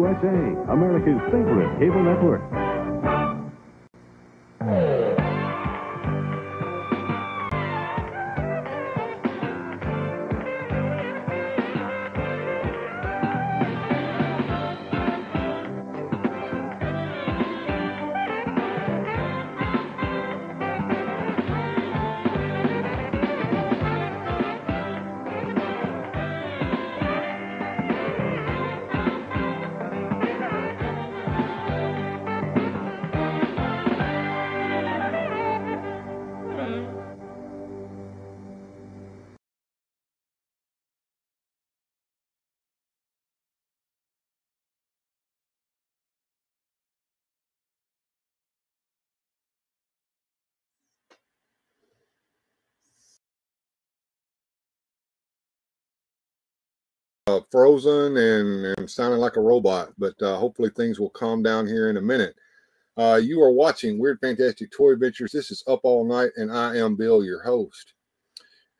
USA, America's favorite cable network. Frozen and, and sounding like a robot, but uh, hopefully things will calm down here in a minute. Uh, you are watching Weird Fantastic Toy Adventures. This is Up All Night, and I am Bill, your host.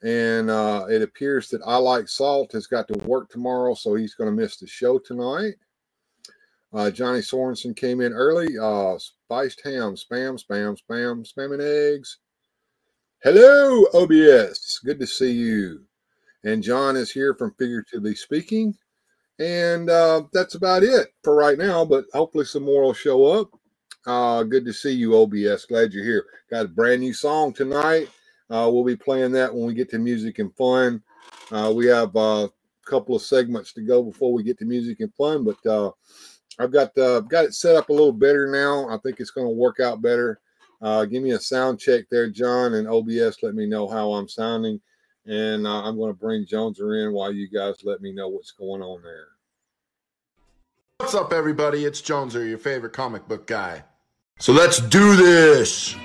And uh, it appears that I Like Salt has got to work tomorrow, so he's going to miss the show tonight. Uh, Johnny Sorensen came in early. Uh, spiced ham, spam, spam, spam, spamming eggs. Hello, OBS. Good to see you. And John is here from Figuratively Speaking. And uh, that's about it for right now, but hopefully some more will show up. Uh, good to see you, OBS. Glad you're here. Got a brand new song tonight. Uh, we'll be playing that when we get to music and fun. Uh, we have uh, a couple of segments to go before we get to music and fun, but uh, I've got uh, got it set up a little better now. I think it's going to work out better. Uh, give me a sound check there, John, and OBS. Let me know how I'm sounding, and uh, I'm going to bring Jonezer in while you guys let me know what's going on there. What's up, everybody? It's Jonezer, your favorite comic book guy. So let's do this.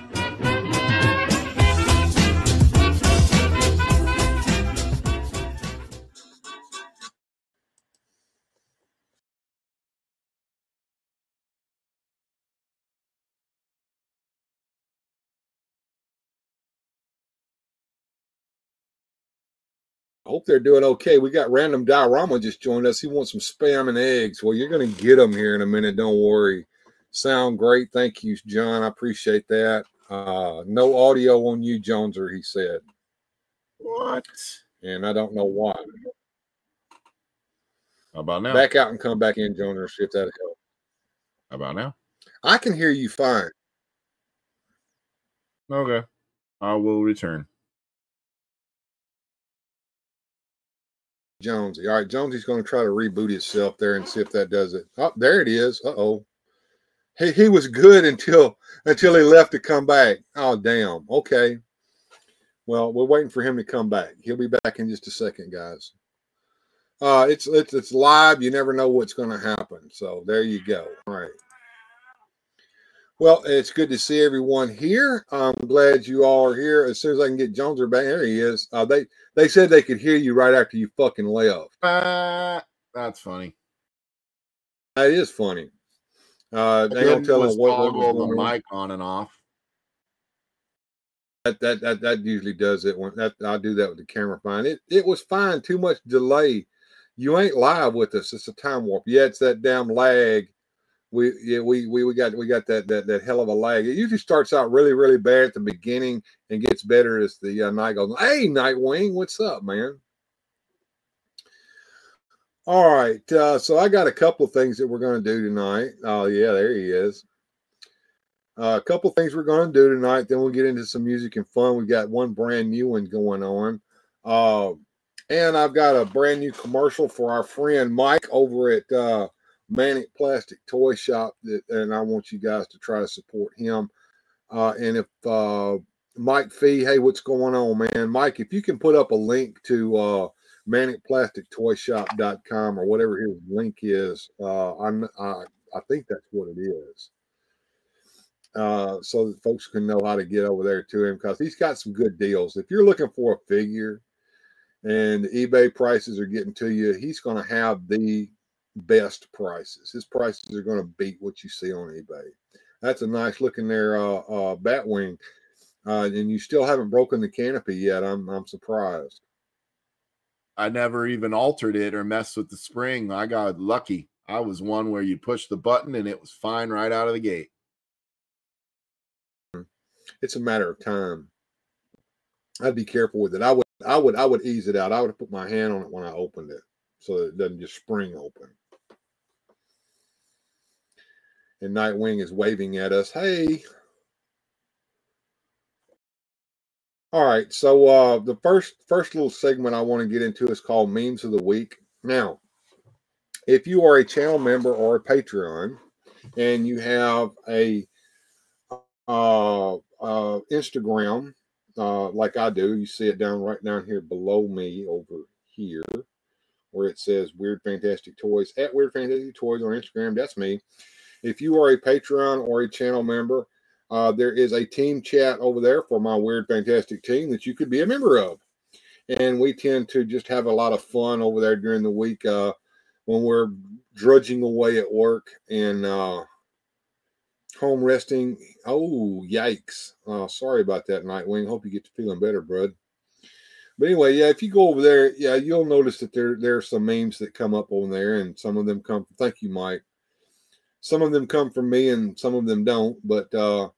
Hope they're doing okay. We got Random Diorama just joined us. He wants some spam and eggs. Well, you're going to get them here in a minute. Don't worry. Sound great. Thank you, John. I appreciate that. Uh, no audio on you, Jonezer, he said. What? And I don't know why. How about now? Back out and come back in, Jonezer, see if that helps. How about now? I can hear you fine. Okay. I will return. Jonesy. All right, Jonesy's going to try to reboot itself there and see if that does it. Oh, there it is. Uh oh. He he was good until until he left to come back. Oh damn. Okay. Well, we're waiting for him to come back. He'll be back in just a second, guys. Uh, it's it's it's live. You never know what's going to happen. So there you go. All right. Well, it's good to see everyone here. I'm glad you all are here. As soon as I can get Jonezer back, there he is. Uh, they they said they could hear you right after you fucking left. Uh, that's funny. That is funny. Uh, they don't tell us what, what was the mic on and off. That, that that that usually does it when that I do that with the camera fine. It it was fine. Too much delay. You ain't live with us. It's a time warp. Yeah, it's that damn lag. We yeah we we, we got we got that, that that hell of a lag. It usually starts out really really bad at the beginning and gets better as the uh, night goes. Hey, Nightwing, what's up, man? All right, uh, so I got a couple of things that we're going to do tonight. Oh yeah, there he is. Uh, a couple of things we're going to do tonight. Then we'll get into some music and fun. We got one brand new one going on. Uh, and I've got a brand new commercial for our friend Mike over at uh, Manic Plastic Toy Shop. That, and I want you guys to try to support him. Uh, and if uh, Mike Fee, hey, what's going on, man? Mike, if you can put up a link to uh, manicplastictoyshop.com or whatever his link is, uh, I'm, I, I think that's what it is uh, so that folks can know how to get over there to him because he's got some good deals. If you're looking for a figure and eBay prices are getting to you, he's going to have the best prices. His prices are going to beat what you see on eBay. That's a nice looking there, uh, uh, Batwing. Uh, and you still haven't broken the canopy yet. I'm I'm surprised. I never even altered it or messed with the spring. I got lucky. I was one where you push the button and it was fine right out of the gate. It's a matter of time. I'd be careful with it. I would, I would, I would ease it out. I would put my hand on it when I opened it, so that it doesn't just spring open. And Nightwing is waving at us. Hey. All right. So uh the first first little segment I want to get into is called Memes of the Week. Now, if you are a channel member or a Patreon and you have a uh, uh, Instagram, uh, like I do, you see it down right down here below me over here where it says Weird Fantastic Toys at Weird Fantastic Toys on Instagram. That's me. If you are a Patreon or a channel member, uh, there is a team chat over there for my Weird Fantastic team that you could be a member of. And we tend to just have a lot of fun over there during the week uh, when we're drudging away at work and uh, home resting. Oh, yikes. Uh, sorry about that, Nightwing. Hope you get to feeling better, bud. But anyway, yeah, if you go over there, yeah, you'll notice that there there are some memes that come up on there, and some of them come. Thank you, Mike. Some of them come from me, and some of them don't. But uh,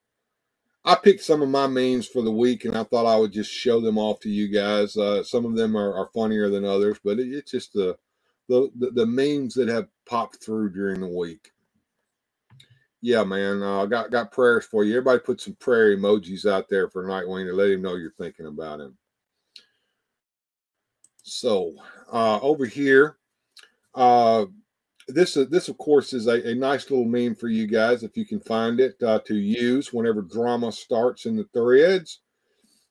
I picked some of my memes for the week, and I thought I would just show them off to you guys. Uh, some of them are, are funnier than others, but it, it's just the, the the memes that have popped through during the week yeah, man, I uh, got got prayers for you. Everybody put some prayer emojis out there for Nightwing to let him know you're thinking about him. So uh, over here, uh, this is this of course is a, a, nice little meme for you guys if you can find it uh, to use whenever drama starts in the threads.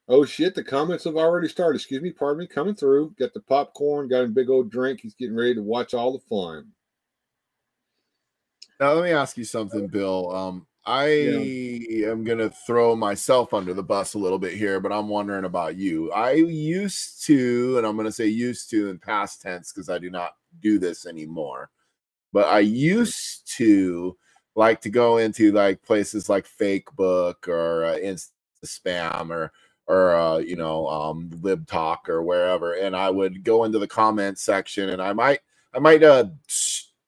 Oh shit, the comments have already started. Excuse me, pardon me, coming through. Got the popcorn, got a big old drink. He's getting ready to watch all the fun. Now let me ask you something, Bill. Um, I yeah. am gonna throw myself under the bus a little bit here, but I'm wondering about you. I used to, and I'm gonna say used to in past tense because I do not do this anymore. But I used to like to go into like places like Fake Book or uh, Insta Spam or or uh, you know um, Lib Talk or wherever, and I would go into the comment section and I might I might uh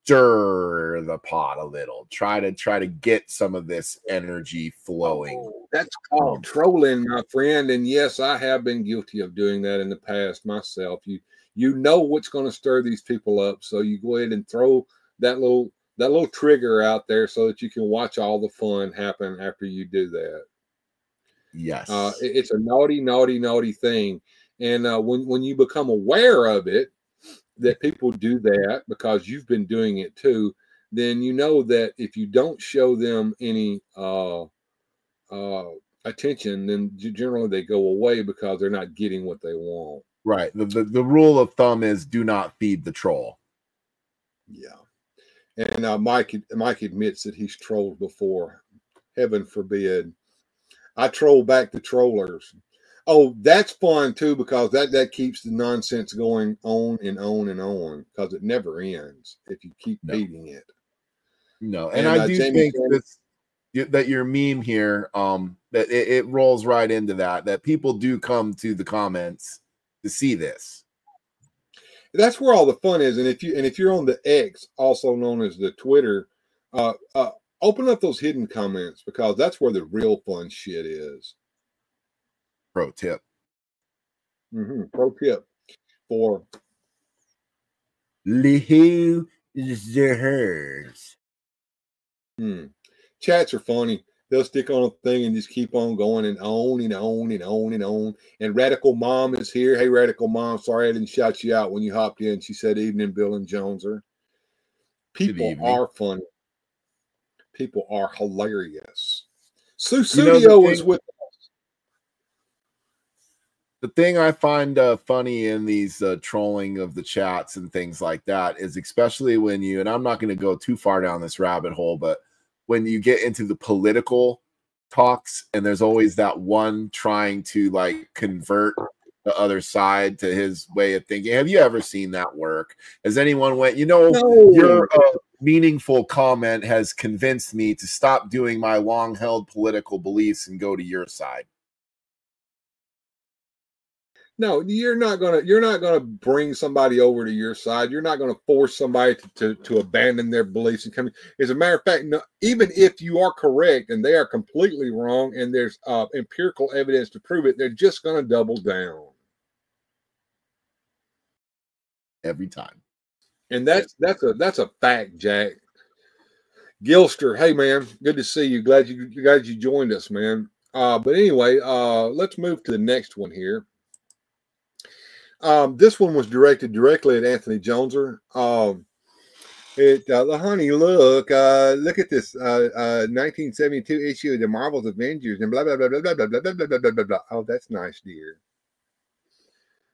stir the pot a little. Try to try to get some of this energy flowing. Oh, that's called um, trolling, my friend. And yes, I have been guilty of doing that in the past myself. You you know what's going to stir these people up, so you go ahead and throw that little that little trigger out there so that you can watch all the fun happen after you do that. Yes, uh, it, it's a naughty, naughty, naughty thing. And uh, when when you become aware of it, that people do that because you've been doing it too, then you know that if you don't show them any uh, uh, attention, then generally they go away because they're not getting what they want. Right. The, the, the rule of thumb is do not feed the troll. Yeah. And uh, Mike Mike admits that he's trolled before. Heaven forbid. I troll back the trollers. Oh, that's fun too because that that keeps the nonsense going on and on and on because it never ends if you keep no. beating it. No, and, and I uh, do Jamie think that that your meme here, um, that it, it rolls right into that. That people do come to the comments to see this. That's where all the fun is, and if you and if you're on the X, also known as the Twitter, uh, uh, open up those hidden comments because that's where the real fun shit is pro tip. Mm-hmm. Pro tip for Lihu losers. Hmm. Chats are funny. They'll stick on a thing and just keep on going and on and on and on and on. And Radical Mom is here. Hey, Radical Mom. Sorry I didn't shout you out when you hopped in. She said, Evening, Bill and Jonezer. People are funny. People are hilarious. Sue Studio you know, is with us. the thing I find uh, funny in these uh, trolling of the chats and things like that is especially when you and I'm not going to go too far down this rabbit hole, but when you get into the political talks and there's always that one trying to like convert the other side to his way of thinking. Have you ever seen that work? Has anyone went, you know, no. your uh, meaningful comment has convinced me to stop doing my long held political beliefs and go to your side? No, you're not gonna you're not gonna bring somebody over to your side. You're not gonna force somebody to, to, to abandon their beliefs and come. As a matter of fact, no, even if you are correct and they are completely wrong, and there's uh, empirical evidence to prove it, they're just gonna double down. every time. And that's that's a that's a fact, Jack. Gilster, hey man, good to see you. Glad you, glad you joined us, man. Uh, but anyway, uh, let's move to the next one here. Um, this one was directed directly at Anthony Jonezer. Um, it uh, the honey, look, uh, look at this uh, uh, 1972 issue of the Marvel's Avengers and blah blah blah blah blah blah blah blah blah blah blah blah. Oh, that's nice, dear.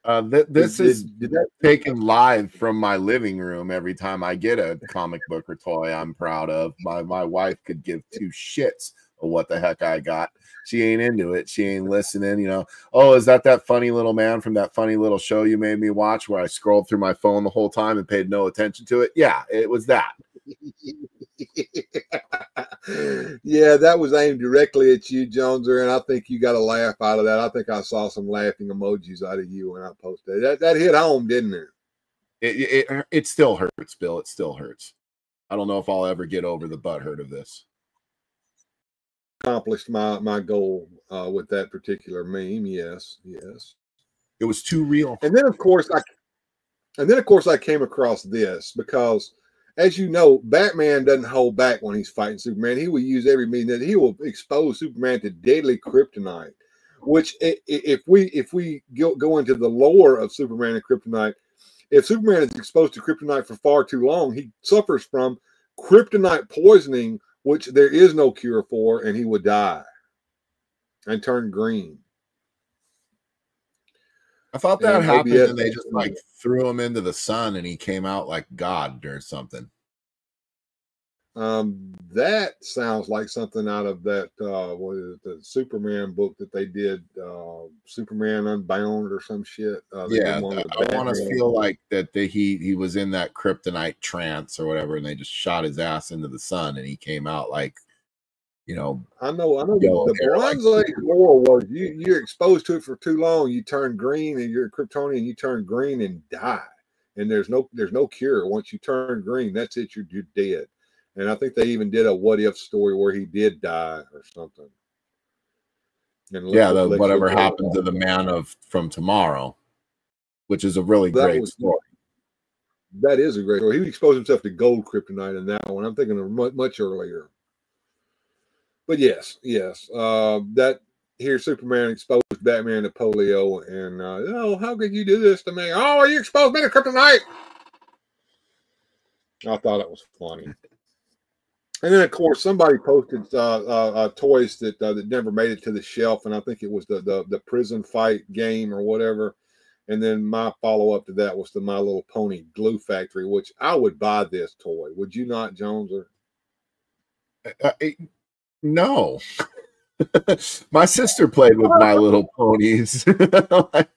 Uh, th- this Did- is did- did that taken live from my living room every time I get a comic book or toy I'm proud of. My my wife could give two shits what the heck I got. She ain't into it. She ain't listening. You know. Oh, is that that funny little man from that funny little show you made me watch where I scrolled through my phone the whole time and paid no attention to it? Yeah, it was that. yeah, that was aimed directly at you, Jonezer, and I think you got a laugh out of that. I think I saw some laughing emojis out of you when I posted that. That hit home, didn't it? It, it it it still hurts, Bill. It still hurts. I don't know if I'll ever get over the butt hurt of this. Accomplished my my goal uh, with that particular meme. Yes, yes. It was too real. And then of course I, and then of course I came across this because, as you know, Batman doesn't hold back when he's fighting Superman. He will use every means that he will expose Superman to deadly kryptonite. Which, if we if we go into the lore of Superman and kryptonite, if Superman is exposed to kryptonite for far too long, he suffers from kryptonite poisoning, which there is no cure for, and he would die and turn green. I thought that And happened OBS and they just like threw him into the sun and he came out like God or something. Um, that sounds like something out of that uh what is it, the Superman book that they did, uh Superman Unbound or some shit. Uh, Yeah, I, want to feel like that they, he he was in that kryptonite trance or whatever, and they just shot his ass into the sun, and he came out like, you know, I know, I know. The like- Bronze Age lore was you you're exposed to it for too long, you turn green, and you're a Kryptonian, you turn green and die, and there's no there's no cure. Once you turn green, that's it. You're, you're dead. And I think they even did a what if story where he did die or something. And yeah, the, whatever happened to the man of from tomorrow, which is a really That great was- story. That is a great story. He exposed himself to gold kryptonite in that one. I'm thinking of much, much earlier. But yes, yes. Uh, that here Superman exposed Batman to polio, and uh, oh, how could you do this to me? Oh, you exposed me to kryptonite. I thought it was funny. And then, of course, somebody posted uh, uh, uh, toys that uh, that never made it to the shelf, and I think it was the the, the prison fight game or whatever. And then my follow up to that was the My Little Pony Glue Factory, which I would buy this toy. Would you not, Jones? Or Uh, it- no. My sister played with My Little Ponies. Like,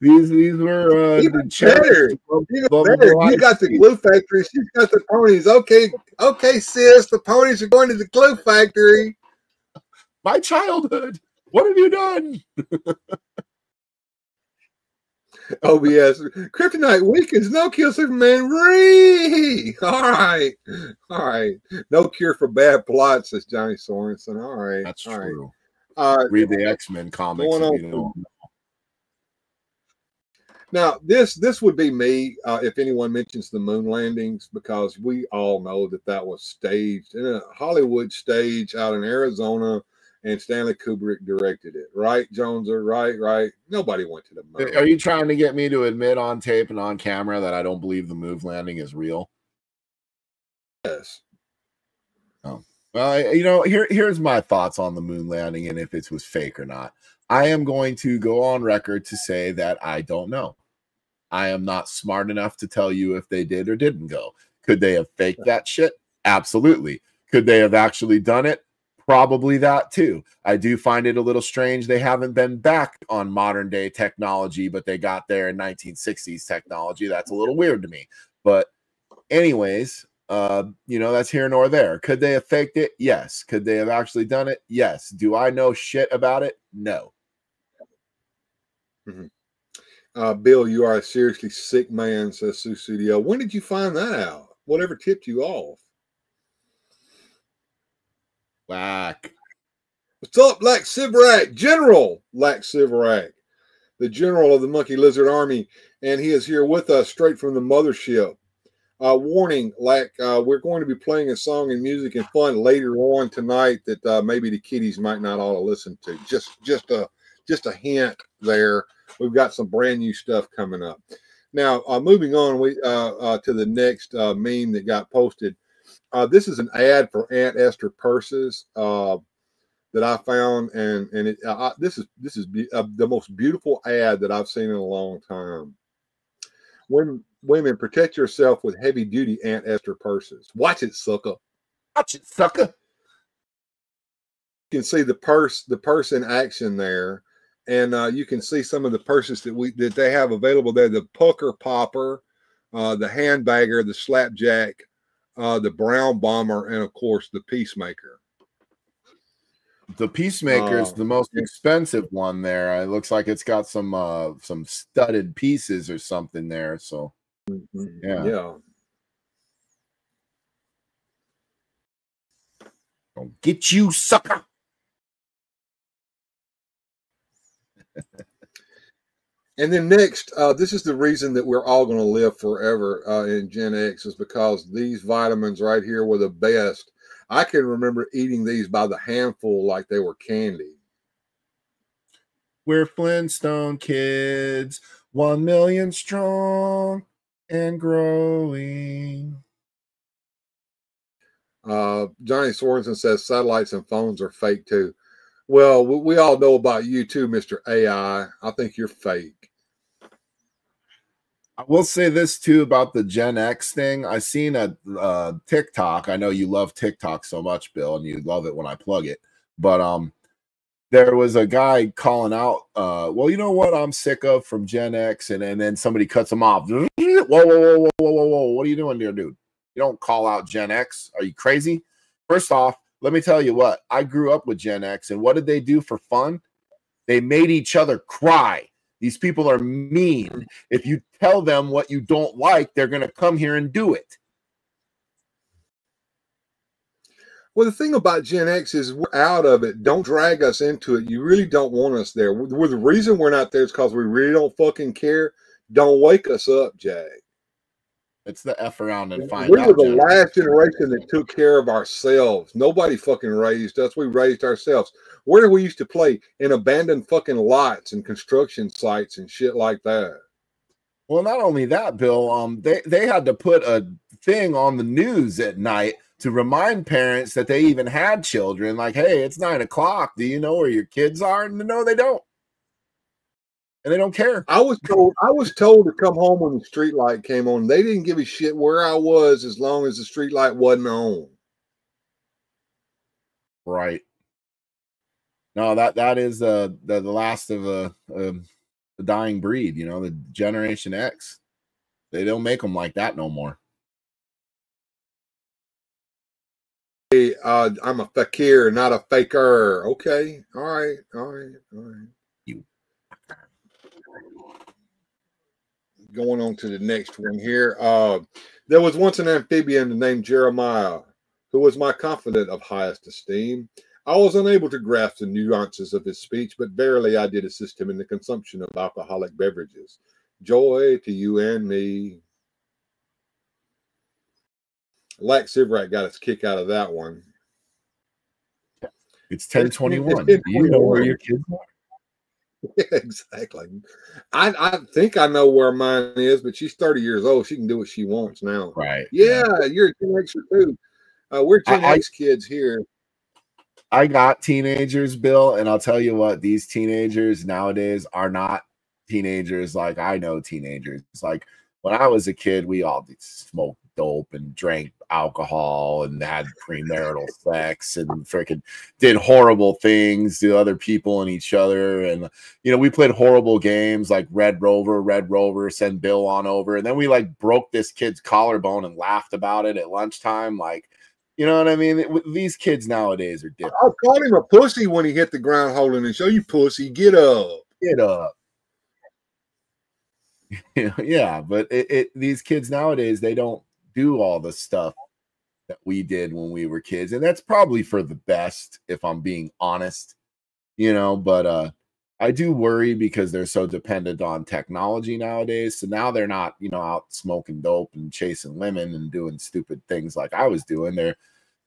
these these were uh, Even better. Even better, you got the Glue Factory. She's got the ponies. Okay, okay, sis. The ponies are going to the Glue Factory. My childhood. What have you done? OBS. Kryptonite weakens. No kill Superman. Ree. All right. All right. No cure for bad plots, says Johnny Sorensen. All right. That's All right. true. Uh, Read the X Men comics. Going if on you know. Now, this this would be me uh, if anyone mentions the moon landings because we all know that that was staged in a Hollywood stage out in Arizona, and Stanley Kubrick directed it. Right, Jonezer? Right, right. Nobody went to the moon. Are you trying to get me to admit on tape and on camera that I don't believe the move landing is real? Yes. Oh. Well, you know, here here's my thoughts on the moon landing and if it was fake or not. I am going to go on record to say that I don't know. I am not smart enough to tell you if they did or didn't go. Could they have faked that shit? Absolutely. Could they have actually done it? Probably that too. I do find it a little strange they haven't been back on modern day technology, but they got there in 1960s technology. That's a little weird to me. But, anyways, uh, you know, that's here nor there. Could they have faked it? Yes. Could they have actually done it? Yes. Do I know shit about it? No. Uh, Bill, you are a seriously sick man, says Sue Studio. When did you find that out? Whatever tipped you off? Whack. What's up, Lax Sivrak? General Lax Sivrak, the general of the Monkey Lizard Army, and he is here with us straight from the mothership. Uh, warning, like uh, we're going to be playing a song and music and fun later on tonight that uh, maybe the kiddies might not all listen to. Just, just a, just a hint there. We've got some brand new stuff coming up. Now, uh, moving on, we uh, uh, to the next meme that got posted. Uh, this is an ad for Aunt Esther purses uh, that I found, and and it, uh, this is this is be- uh, the most beautiful ad that I've seen in a long time. Women, women, protect yourself with heavy duty Aunt Esther purses. Watch it, sucker. Watch it, sucker. You can see the purse, the purse in action there, and uh, you can see some of the purses that we that they have available there. The pucker popper, uh, the handbagger, the slapjack, uh, the brown bomber, and of course the peacemaker. The Peacemaker is Oh, the most expensive one there. It looks like it's got some uh some studded pieces or something there. So Yeah. yeah. don't get you, sucker. And then next, uh, this is the reason that we're all going to live forever uh, in Gen X is because these vitamins right here were the best. I can remember eating these by the handful like they were candy. We're Flintstone kids, one million strong and growing. Uh, Johnny Sorensen says satellites and phones are fake too. Well, we, all know about you too, Mr. AI. I think you're fake. I will say this too about the Gen X thing. I seen a uh, TikTok. I know you love TikTok so much, Bill, and you love it when I plug it. But um, there was a guy calling out. Uh, well, you know what? I'm sick of from Gen X, and and then somebody cuts him off. Whoa, whoa, whoa, whoa, whoa, whoa, whoa! What are you doing, there, dude? You don't call out Gen X. Are you crazy? First off, let me tell you what. I grew up with Gen X, and what did they do for fun? They made each other cry. These people are mean. If you tell them what you don't like, they're going to come here and do it. Well, the thing about Gen X is we're out of it. Don't drag us into it. You really don't want us there. The reason we're not there is because we really don't fucking care. Don't wake us up, Jag. It's the F around and find we out. were the generation. last generation that took care of ourselves. Nobody fucking raised us. We raised ourselves. Where we used to play in abandoned fucking lots and construction sites and shit like that. Well, not only that, Bill, um, they, they had to put a thing on the news at night to remind parents that they even had children. Like, hey, it's nine o'clock. Do you know where your kids are? And no, they don't. And they don't care. I was told I was told to come home when the street light came on. They didn't give a shit where I was as long as the street light wasn't on. Right. No, that that is uh the, the last of a, um the dying breed, you know, the Generation X. They don't make them like that no more. Hey, uh, I'm a fakir, not a faker. Okay, all right, all right, all right. Going on to the next one here. Uh, there was once an amphibian named Jeremiah, who was my confidant of highest esteem. I was unable to grasp the nuances of his speech, but verily I did assist him in the consumption of alcoholic beverages. Joy to you and me. Lax Sivrak got his kick out of that one. It's 1021. it's Do you know where your kids are? exactly. I, I think I know where mine is, but she's 30 years old. She can do what she wants now. Right. Yeah, you're a Gen Xer too. Uh, we're Gen I- I- X kids here. I got teenagers, Bill, and I'll tell you what, these teenagers nowadays are not teenagers like I know teenagers. It's like when I was a kid, we all smoked dope and drank alcohol and had premarital sex and freaking did horrible things to other people and each other. And you know, we played horrible games like Red Rover, Red Rover, send Bill on over. And then we like broke this kid's collarbone and laughed about it at lunchtime. Like, you know what I mean? It- These kids nowadays are different. I called him a pussy when he hit the ground holding and show you pussy. Get up. Get up. yeah, but it, it these kids nowadays they don't do all the stuff that we did when we were kids, and that's probably for the best, if I'm being honest. You know, but uh I do worry because they're so dependent on technology nowadays. So now they're not, you know, out smoking dope and chasing women and doing stupid things like I was doing. They're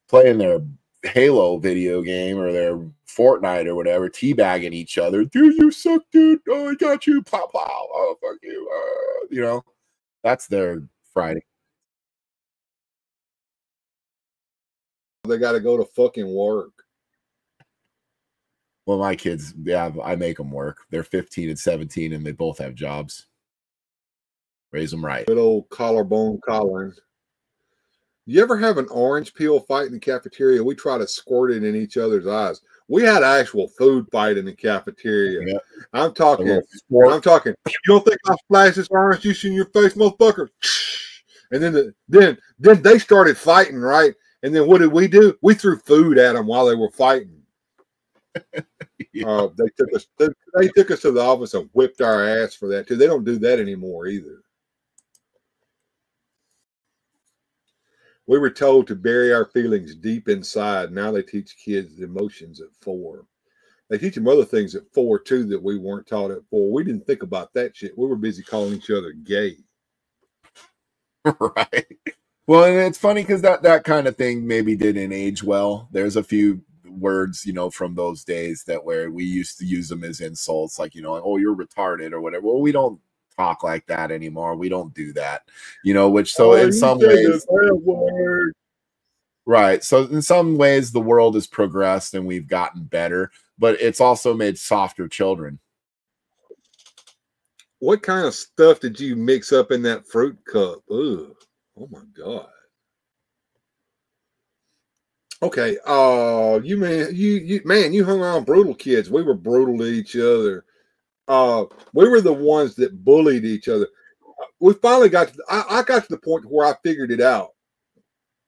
playing their Halo video game or their Fortnite or whatever, teabagging each other. Dude, you suck, dude. Oh, I got you. Plow, plow. Oh, fuck you. Uh, you know, that's their Friday. They got to go to fucking work. Well, my kids, yeah, I make them work. They're 15 and 17, and they both have jobs. Raise them right. Good old collarbone Collins. You ever have an orange peel fight in the cafeteria? We try to squirt it in each other's eyes. We had actual food fight in the cafeteria. Yeah. I'm talking. I'm talking. You don't think I splash this orange juice in your face, motherfucker? And then the, then then they started fighting, right? And then what did we do? We threw food at them while they were fighting. Yeah. Uh, they took us. They, they took us to the office and whipped our ass for that too. They don't do that anymore either. We were told to bury our feelings deep inside. Now they teach kids the emotions at four. They teach them other things at four too that we weren't taught at four. We didn't think about that shit. We were busy calling each other gay. right. Well, and it's funny because that that kind of thing maybe didn't age well. There's a few words, you know, from those days that where we used to use them as insults, like you know, like, oh, you're retarded or whatever. Well, we don't talk like that anymore. We don't do that, you know. Which so Oh, in some ways, the bad word. right. So in some ways, the world has progressed and we've gotten better, but it's also made softer children. What kind of stuff did you mix up in that fruit cup? Ugh. Oh my god. Okay. Uh you man you you man, you hung around brutal kids. We were brutal to each other. Uh we were the ones that bullied each other. We finally got to I, I got to the point where I figured it out.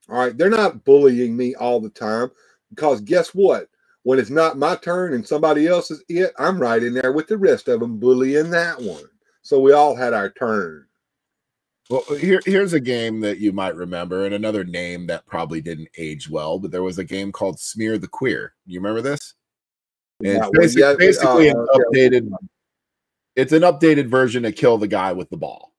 All right, they're not bullying me all the time because guess what? When it's not my turn and somebody else's it, I'm right in there with the rest of them bullying that one. So we all had our turn. Well, here, here's a game that you might remember, and another name that probably didn't age well. But there was a game called Smear the Queer. You remember this? And Yeah, it's yeah, uh, basically an uh, updated. It's an updated version of kill the guy with the ball.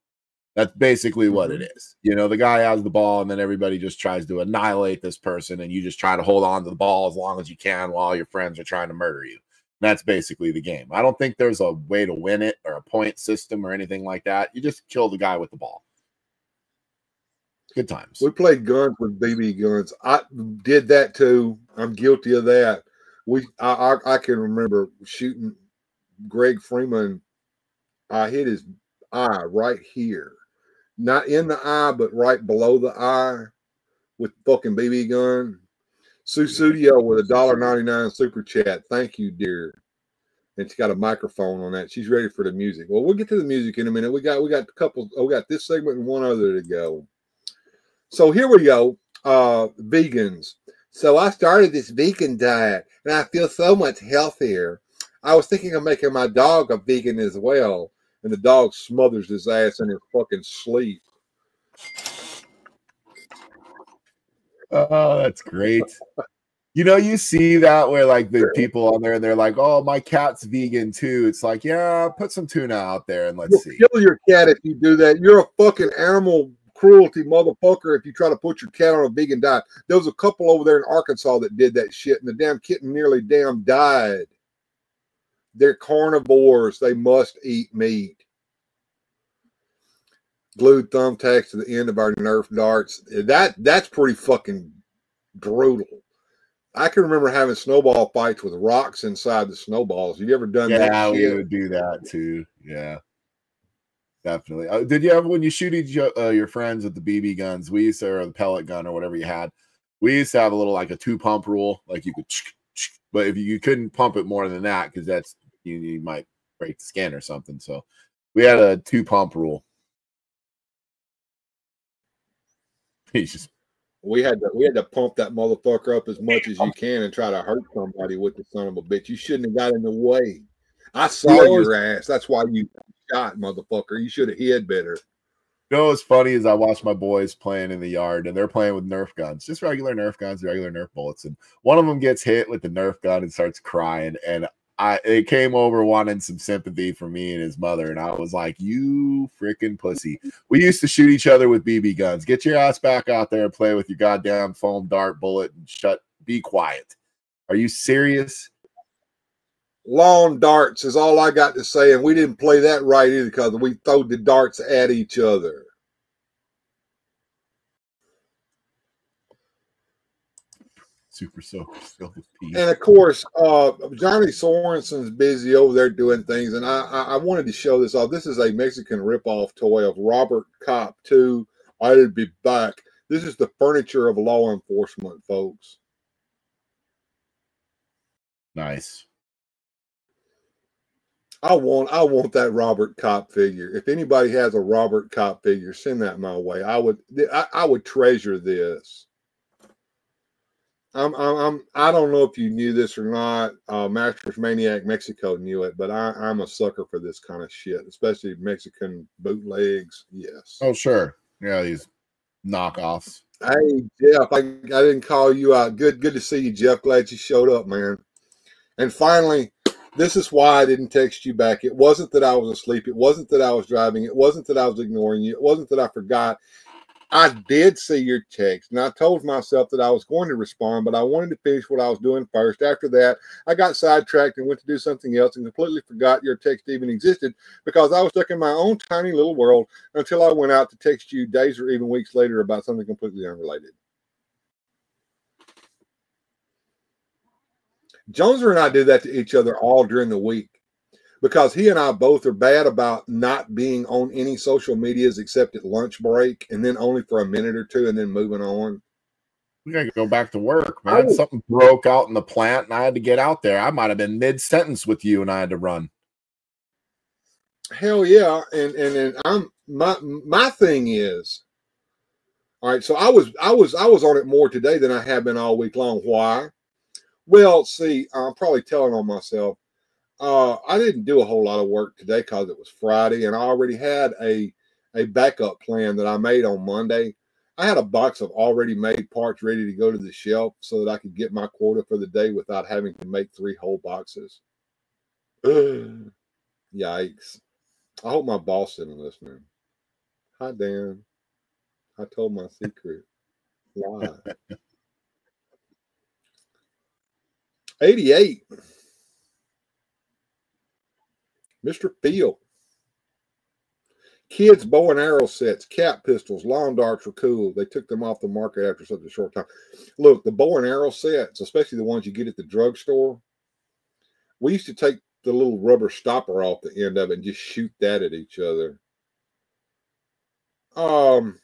That's basically what Mm-hmm. it is. You know, the guy has the ball, and then everybody just tries to annihilate this person, and you just try to hold on to the ball as long as you can while your friends are trying to murder you. That's basically the game. I don't think there's a way to win it or a point system or anything like that. You just kill the guy with the ball. Good times. We played guns with BB guns. I did that too. I'm guilty of that. We I I, I can remember shooting Greg Freeman. I hit his eye right here, not in the eye, but right below the eye with fucking BB gun. Sue Studio with a dollar ninety nine super chat. Thank you, dear. And she's got a microphone on that. She's ready for the music. Well, we'll get to the music in a minute. We got we got a couple. Oh, we got this segment and one other to go. So here we go. Uh, vegans. So I started this vegan diet and I feel so much healthier. I was thinking of making my dog a vegan as well. And the dog smothers his ass in his fucking sleep. Oh, that's great. You know, you see that where like the people on there and they're like, "Oh, my cat's vegan too." It's like, yeah, put some tuna out there and let's You'll see. kill your cat if you do that. You're a fucking animal cruelty motherfucker if you try to put your cat on a vegan diet. There was a couple over there in Arkansas that did that shit, and the damn kitten nearly damn died. They're carnivores. They must eat meat. Glued thumbtacks to the end of our Nerf darts. That that's pretty fucking brutal. I can remember having snowball fights with rocks inside the snowballs. You ever done Yeah, that we would do that too. Yeah, definitely. Uh, did you ever when you shoot each uh, your friends with the BB guns? We used to, or the pellet gun or whatever you had. We used to have a little like a two pump rule, like you could, but if you, you couldn't pump it more than that because that's you, you might break the skin or something. So we had a two pump rule. He's just We had to we had to pump that motherfucker up as much as you can and try to hurt somebody with the son of a bitch. You shouldn't have got in the way. I saw your ass. That's why you shot, motherfucker. You should have hid better. You know what's funny is I watch my boys playing in the yard and they're playing with Nerf guns, just regular Nerf guns, regular Nerf bullets. And one of them gets hit with the Nerf gun and starts crying. And I it came over wanting some sympathy for me and his mother. And I was like, You freaking pussy. We used to shoot each other with BB guns. Get your ass back out there and play with your goddamn foam dart bullet and shut be quiet. Are you serious? Lawn darts is all I got to say, and we didn't play that right either because we threw the darts at each other. Super soaker filled with pee. And of course, uh, Johnny Sorensen's busy over there doing things, and I, I, I wanted to show this off. This is a Mexican ripoff toy of Robert Cop 2. I'd be back. This is the furniture of law enforcement, folks. Nice. I want I want that Robert Cop figure. If anybody has a Robert Cop figure, send that my way. I would I, I would treasure this. I'm, I'm, I'm I don't know if you knew this or not. Uh, Masters Maniac Mexico knew it, but I, I'm a sucker for this kind of shit, especially Mexican bootlegs. Yes. Oh, sure. Yeah, these knockoffs. Hey Jeff, I, I didn't call you out. Good, good to see you, Jeff. Glad you showed up, man. And finally, this is why I didn't text you back. It wasn't that I was asleep. It wasn't that I was driving. It wasn't that I was ignoring you. It wasn't that I forgot. I did see your text, and I told myself that I was going to respond, but I wanted to finish what I was doing first. After that, I got sidetracked and went to do something else and completely forgot your text even existed because I was stuck in my own tiny little world until I went out to text you days or even weeks later about something completely unrelated. Jonezer and I did that to each other all during the week because he and I both are bad about not being on any social medias except at lunch break and then only for a minute or two and then moving on. We gotta go back to work, man. Something broke out in the plant and I had to get out there. I might have been mid sentence with you and I had to run. Hell yeah. And and, and I'm my my thing is all right, so I was I was I was on it more today than I have been all week long. Why? Well, see, I'm probably telling on myself. Uh, I didn't do a whole lot of work today because it was Friday, and I already had a a backup plan that I made on Monday. I had a box of already made parts ready to go to the shelf so that I could get my quota for the day without having to make three whole boxes. Yikes. I hope my boss isn't listening. Hi, Dan. I told my secret. Lie. 88. Mr. Field. Kids bow and arrow sets, cap pistols, lawn darts were cool. They took them off the market after such a short time. Look, the bow and arrow sets, especially the ones you get at the drugstore, we used to take the little rubber stopper off the end of it and just shoot that at each other. Um,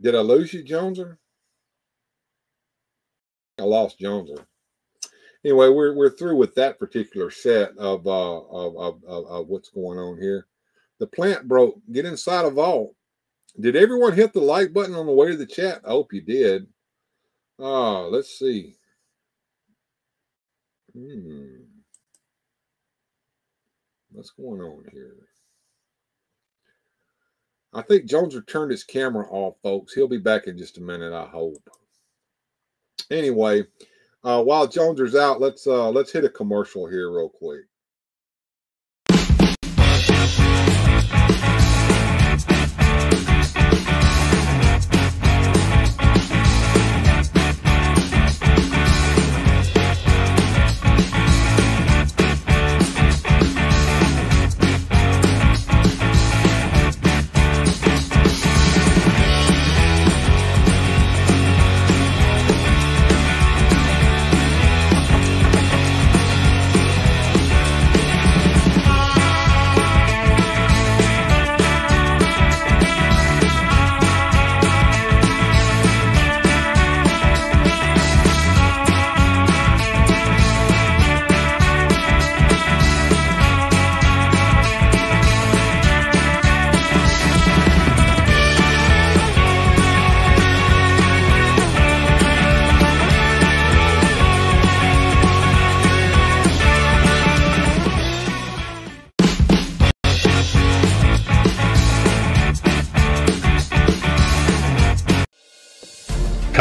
did I lose you, Jonezer? I lost Jonezer. Anyway, we're we're through with that particular set of uh of, of, of, of what's going on here. The plant broke. Get inside a vault. Did everyone hit the like button on the way to the chat? I hope you did. Uh, let's see. Hmm. What's going on here? I think Jones turned his camera off, folks. He'll be back in just a minute, I hope. Anyway, uh, while Jones is out, let's uh, let's hit a commercial here real quick.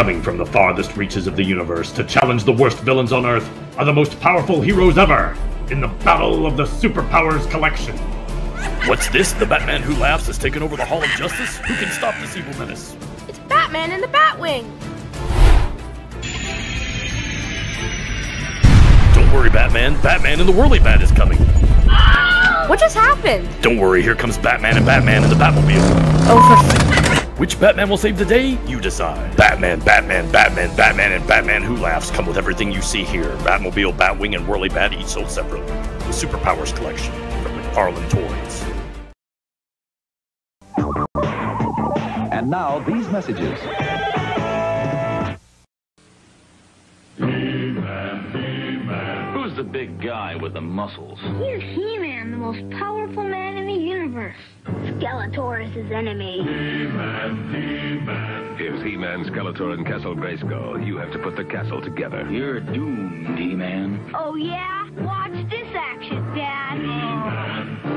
Coming from the farthest reaches of the universe to challenge the worst villains on Earth are the most powerful heroes ever in the Battle of the Superpowers Collection. What's this? The Batman who laughs has taken over the Hall of Justice? Who can stop this evil menace? It's Batman and the Batwing! Don't worry, Batman. Batman and the Whirly Bat is coming. What just happened? Don't worry, here comes Batman and Batman in the Batmobile. Oh, Which Batman will save the day? You decide. Batman, Batman, Batman, Batman, and Batman Who Laughs come with everything you see here. Batmobile, Batwing, and Whirly Bat each sold separately. The Superpowers Collection from McFarlane Toys. And now these messages. The big guy with the muscles? He's He-Man, the most powerful man in the universe. Skeletor is his enemy. Here's He-Man, If He-Man, Skeletor, and Castle Grayskull. You have to put the castle together. You're doomed, He-Man. Oh yeah? Watch this action, Dad.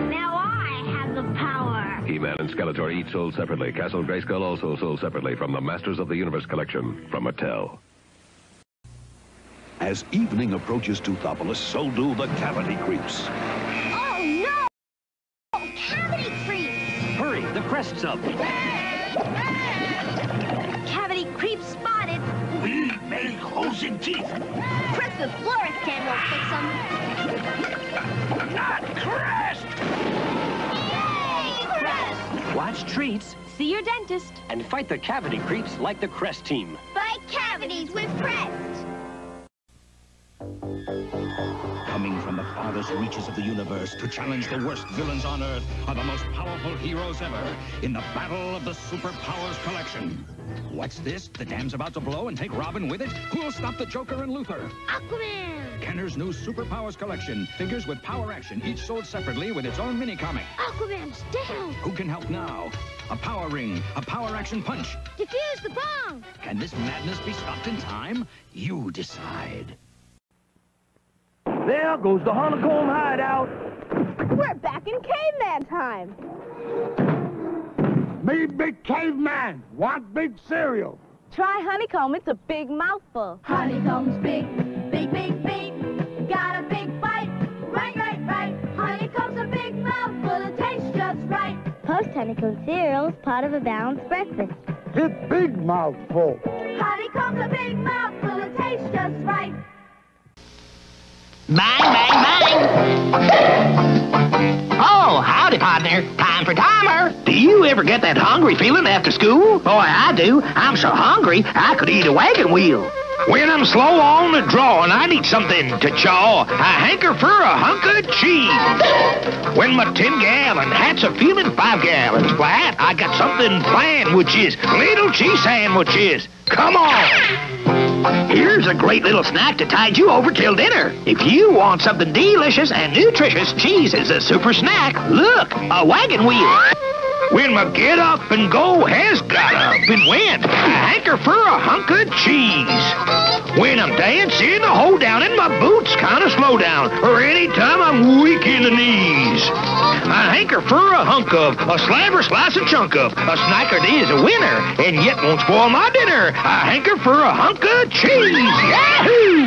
Now I have the power. He-Man and Skeletor each sold separately. Castle Grayskull also sold separately from the Masters of the Universe collection from Mattel. As evening approaches Toothopolis, so do the cavity creeps. Oh no! Oh, cavity creep! Hurry, the crest's up. Cavity creep spotted. We make holes in teeth. Princess Florence can will fix them. Not crest. Yay! Crest! Watch treats see your dentist. and fight the cavity creeps like the crest team. Fight cavities with Crest. Coming from the farthest reaches of the universe to challenge the worst villains on Earth are the most powerful heroes ever in the Battle of the Superpowers Collection. What's this? The dam's about to blow and take Robin with it? Who'll stop the Joker and Luthor? Aquaman! Kenner's new Superpowers Collection. Figures with power action, each sold separately with its own mini-comic. Aquaman's down! Who can help now? A power ring, a power action punch. Defuse the bomb! Can this madness be stopped in time? You decide. There goes the honeycomb hideout. We're back in caveman time. Me big caveman. Want big cereal. Try honeycomb, it's a big mouthful. Honeycomb's big, big, big, big. Got a big bite. Right, right, right. Honeycomb's a big mouthful. It tastes just right. Post honeycomb cereal is part of a balanced breakfast. It's big mouthful. Honeycomb's a big mouthful. It tastes just right. Bang, bang, bang. Oh, howdy, partner. Time for timer. Do you ever get that hungry feeling after school? Boy, I do. I'm so hungry, I could eat a wagon wheel. When I'm slow on the draw and I need something to chaw, I hanker for a hunk of cheese. When my 10 gallon hat's a feeling 5 gallons flat, I got something planned, which is little cheese sandwiches. Come on. Here's a great little snack to tide you over till dinner. If you want something delicious and nutritious, cheese is a super snack. Look, a wagon wheel. When my get up and go has got up and went, I hanker for a hunk of cheese. When I'm dancing, I hold down and my boots kind of slow down, or anytime I'm weak in the knees. I hanker for a hunk of, a slab or slice and chunk of, a snacker that is a winner, and yet won't spoil my dinner. I hanker for a hunk of cheese. Yahoo!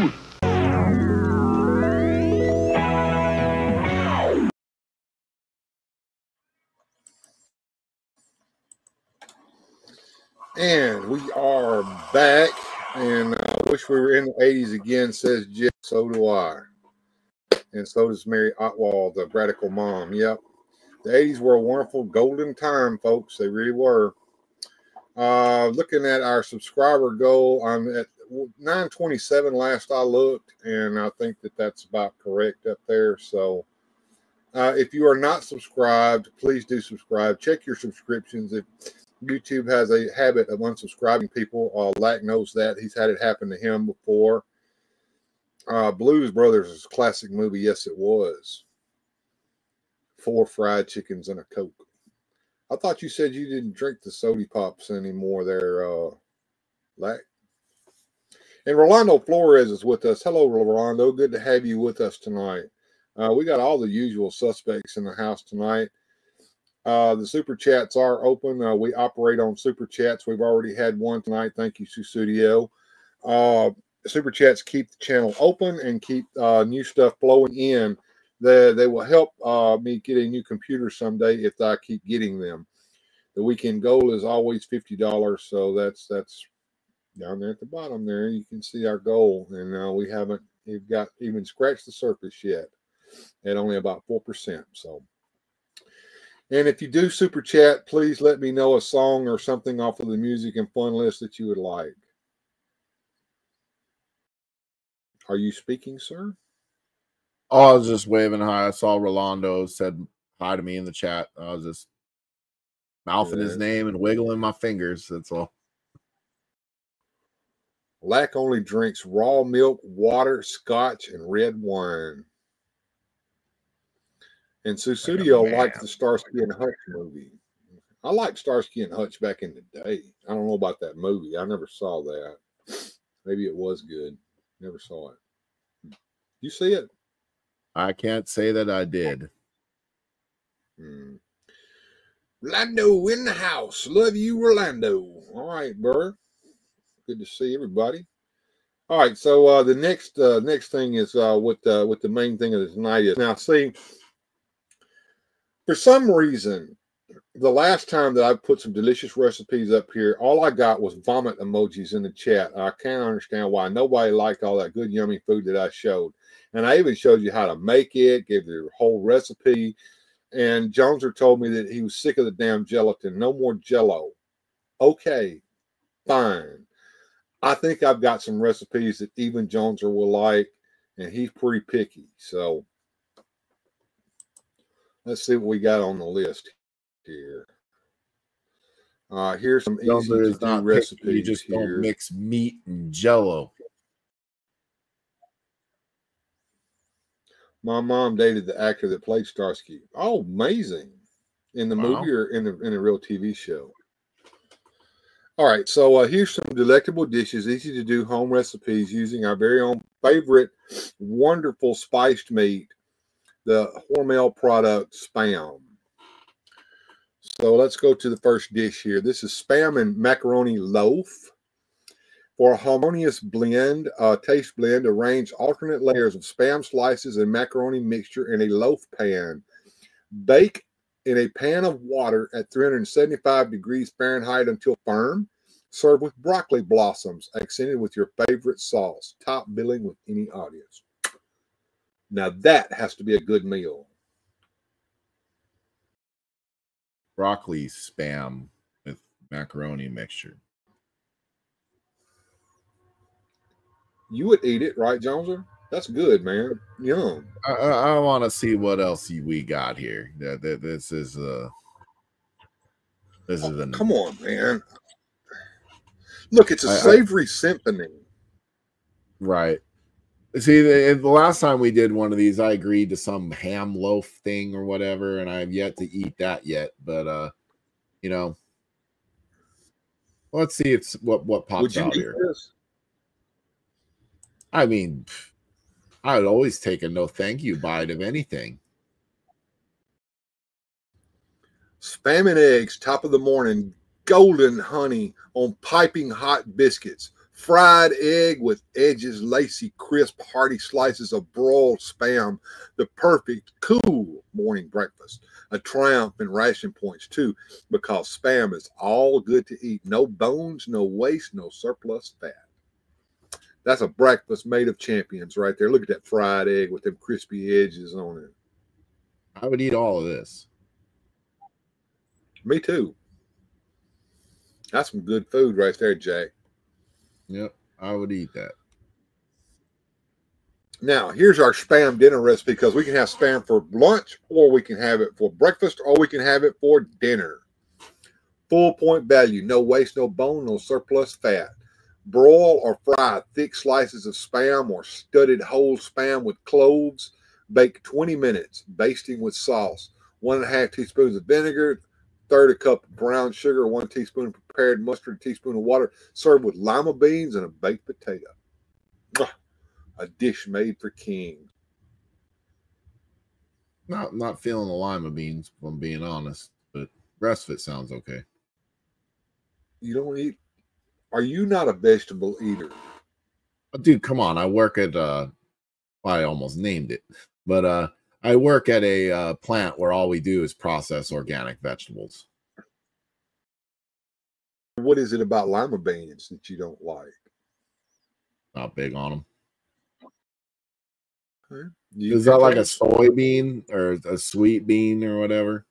And we are back. And I wish we were in the 80s again, says Jim. So do I. And so does Mary Otwald, the radical mom. Yep. The 80s were a wonderful golden time, folks. They really were. Uh, looking at our subscriber goal, I'm at 927 last I looked, and I think that that's about correct up there. So uh, if you are not subscribed, please do subscribe. Check your subscriptions. If YouTube has a habit of unsubscribing people, uh, Lack knows that. He's had it happen to him before. Uh, Blues Brothers is a classic movie. Yes, it was. Four fried chickens and a Coke. I thought you said you didn't drink the soda pops anymore there, uh, Lack. And Rolando Flores is with us. Hello, Rolando. Good to have you with us tonight. Uh, we got all the usual suspects in the house tonight. Uh, the super chats are open. Uh, we operate on super chats. We've already had one tonight. Thank you, Studio. Uh, super chats keep the channel open and keep uh, new stuff flowing in. They, they will help uh, me get a new computer someday if I keep getting them. The weekend goal is always fifty dollars, so that's that's down there at the bottom. There you can see our goal, and uh, we haven't we've got even scratched the surface yet at only about four percent. So. And if you do super chat, please let me know a song or something off of the music and fun list that you would like. Are you speaking, sir? Oh, I was just waving hi. I saw Rolando said hi to me in the chat. I was just mouthing his name and wiggling my fingers. That's all. Lack only drinks raw milk, water, scotch, and red wine. And Susudio like liked the Starsky and Hutch movie. I liked Starsky and Hutch back in the day. I don't know about that movie. I never saw that. Maybe it was good. Never saw it. You see it? I can't say that I did. Hmm. Orlando in the house. Love you, Orlando. All right, Burr. Good to see everybody. All right, so uh, the next uh, next thing is uh, what uh, what the main thing of tonight is. Now, see, for some reason, the last time that I put some delicious recipes up here, all I got was vomit emojis in the chat. I can't understand why nobody liked all that good, yummy food that I showed. And I even showed you how to make it, gave the whole recipe. And Jonezer told me that he was sick of the damn gelatin. No more jello. Okay, fine. I think I've got some recipes that even Jonezer will like, and he's pretty picky. So let's see what we got on the list here. Uh, here's some easy to do recipes. You just here. don't mix meat and jello. My mom dated the actor that played Starsky. Oh, amazing! In the wow. movie or in the in a real TV show. All right, so uh, here's some delectable dishes, easy to do home recipes using our very own favorite, wonderful spiced meat, the Hormel product Spam. So let's go to the first dish here. This is Spam and macaroni loaf. For a harmonious blend, uh, taste blend, arrange alternate layers of spam slices and macaroni mixture in a loaf pan. Bake in a pan of water at 375 degrees Fahrenheit until firm. Serve with broccoli blossoms, accented with your favorite sauce. Top billing with any audience. Now that has to be a good meal. Broccoli spam with macaroni mixture. You would eat it, right, Jonezer? That's good, man. Yum. I, I, I want to see what else we got here. That, that this is uh this oh, is a come on, man. Look, it's a I, savory symphony. Right. See, the, the last time we did one of these, I agreed to some ham loaf thing or whatever, and I have yet to eat that yet. But uh, you know, let's see it's what what pops out here. This? I mean, I would always take a no thank you bite of anything. Spam and eggs, top of the morning, golden honey on piping hot biscuits, fried egg with edges lacy, crisp, hearty slices of broiled spam, the perfect cool morning breakfast. A triumph in ration points, too, because spam is all good to eat. No bones, no waste, no surplus fat. That's a breakfast made of champions right there. Look at that fried egg with them crispy edges on it. I would eat all of this. Me too. That's some good food right there, Jack. Yep, I would eat that. Now, here's our spam dinner recipe because we can have spam for lunch or we can have it for breakfast or we can have it for dinner. Full point value, no waste, no bone, no surplus fat. Broil or fry thick slices of spam or studded whole spam with cloves. Bake 20 minutes, basting with sauce. One and a half teaspoons of vinegar, third a cup of brown sugar, one teaspoon prepared mustard, a teaspoon of water. served with lima beans and a baked potato. A dish made for kings. Not not feeling the lima beans, if I'm being honest. But Rest of it sounds okay. You don't eat. Are you not a vegetable eater? Dude, come on. I work at uh well, I almost named it. But uh I work at a uh, plant where all we do is process organic vegetables. What is it about lima beans that you don't like? Not big on them. You Is that like a soybean or a sweet bean or whatever?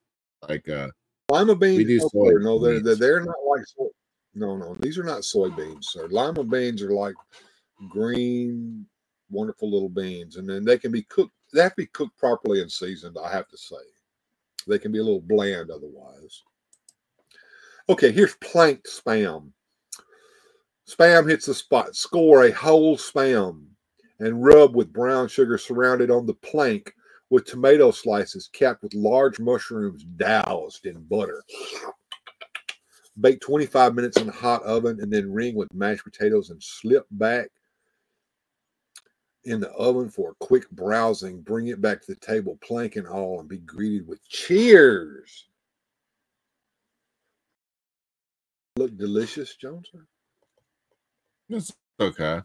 Like uh lima beans? we do no, soy no, they're, they're they're not like soy. No, no, these are not soybeans, sir. Lima beans are like green, wonderful little beans, and then they can be cooked. They have to be cooked properly and seasoned. I have to say, they can be a little bland otherwise. Okay, here's planked spam. Spam hits the spot. Score a whole spam and rub with brown sugar surrounded on the plank with tomato slices capped with large mushrooms doused in butter. Bake 25 minutes in a hot oven and then ring with mashed potatoes and slip back in the oven for a quick browsing. Bring it back to the table, plank and all, and be greeted with cheers. Look delicious, Johnson. it's okay.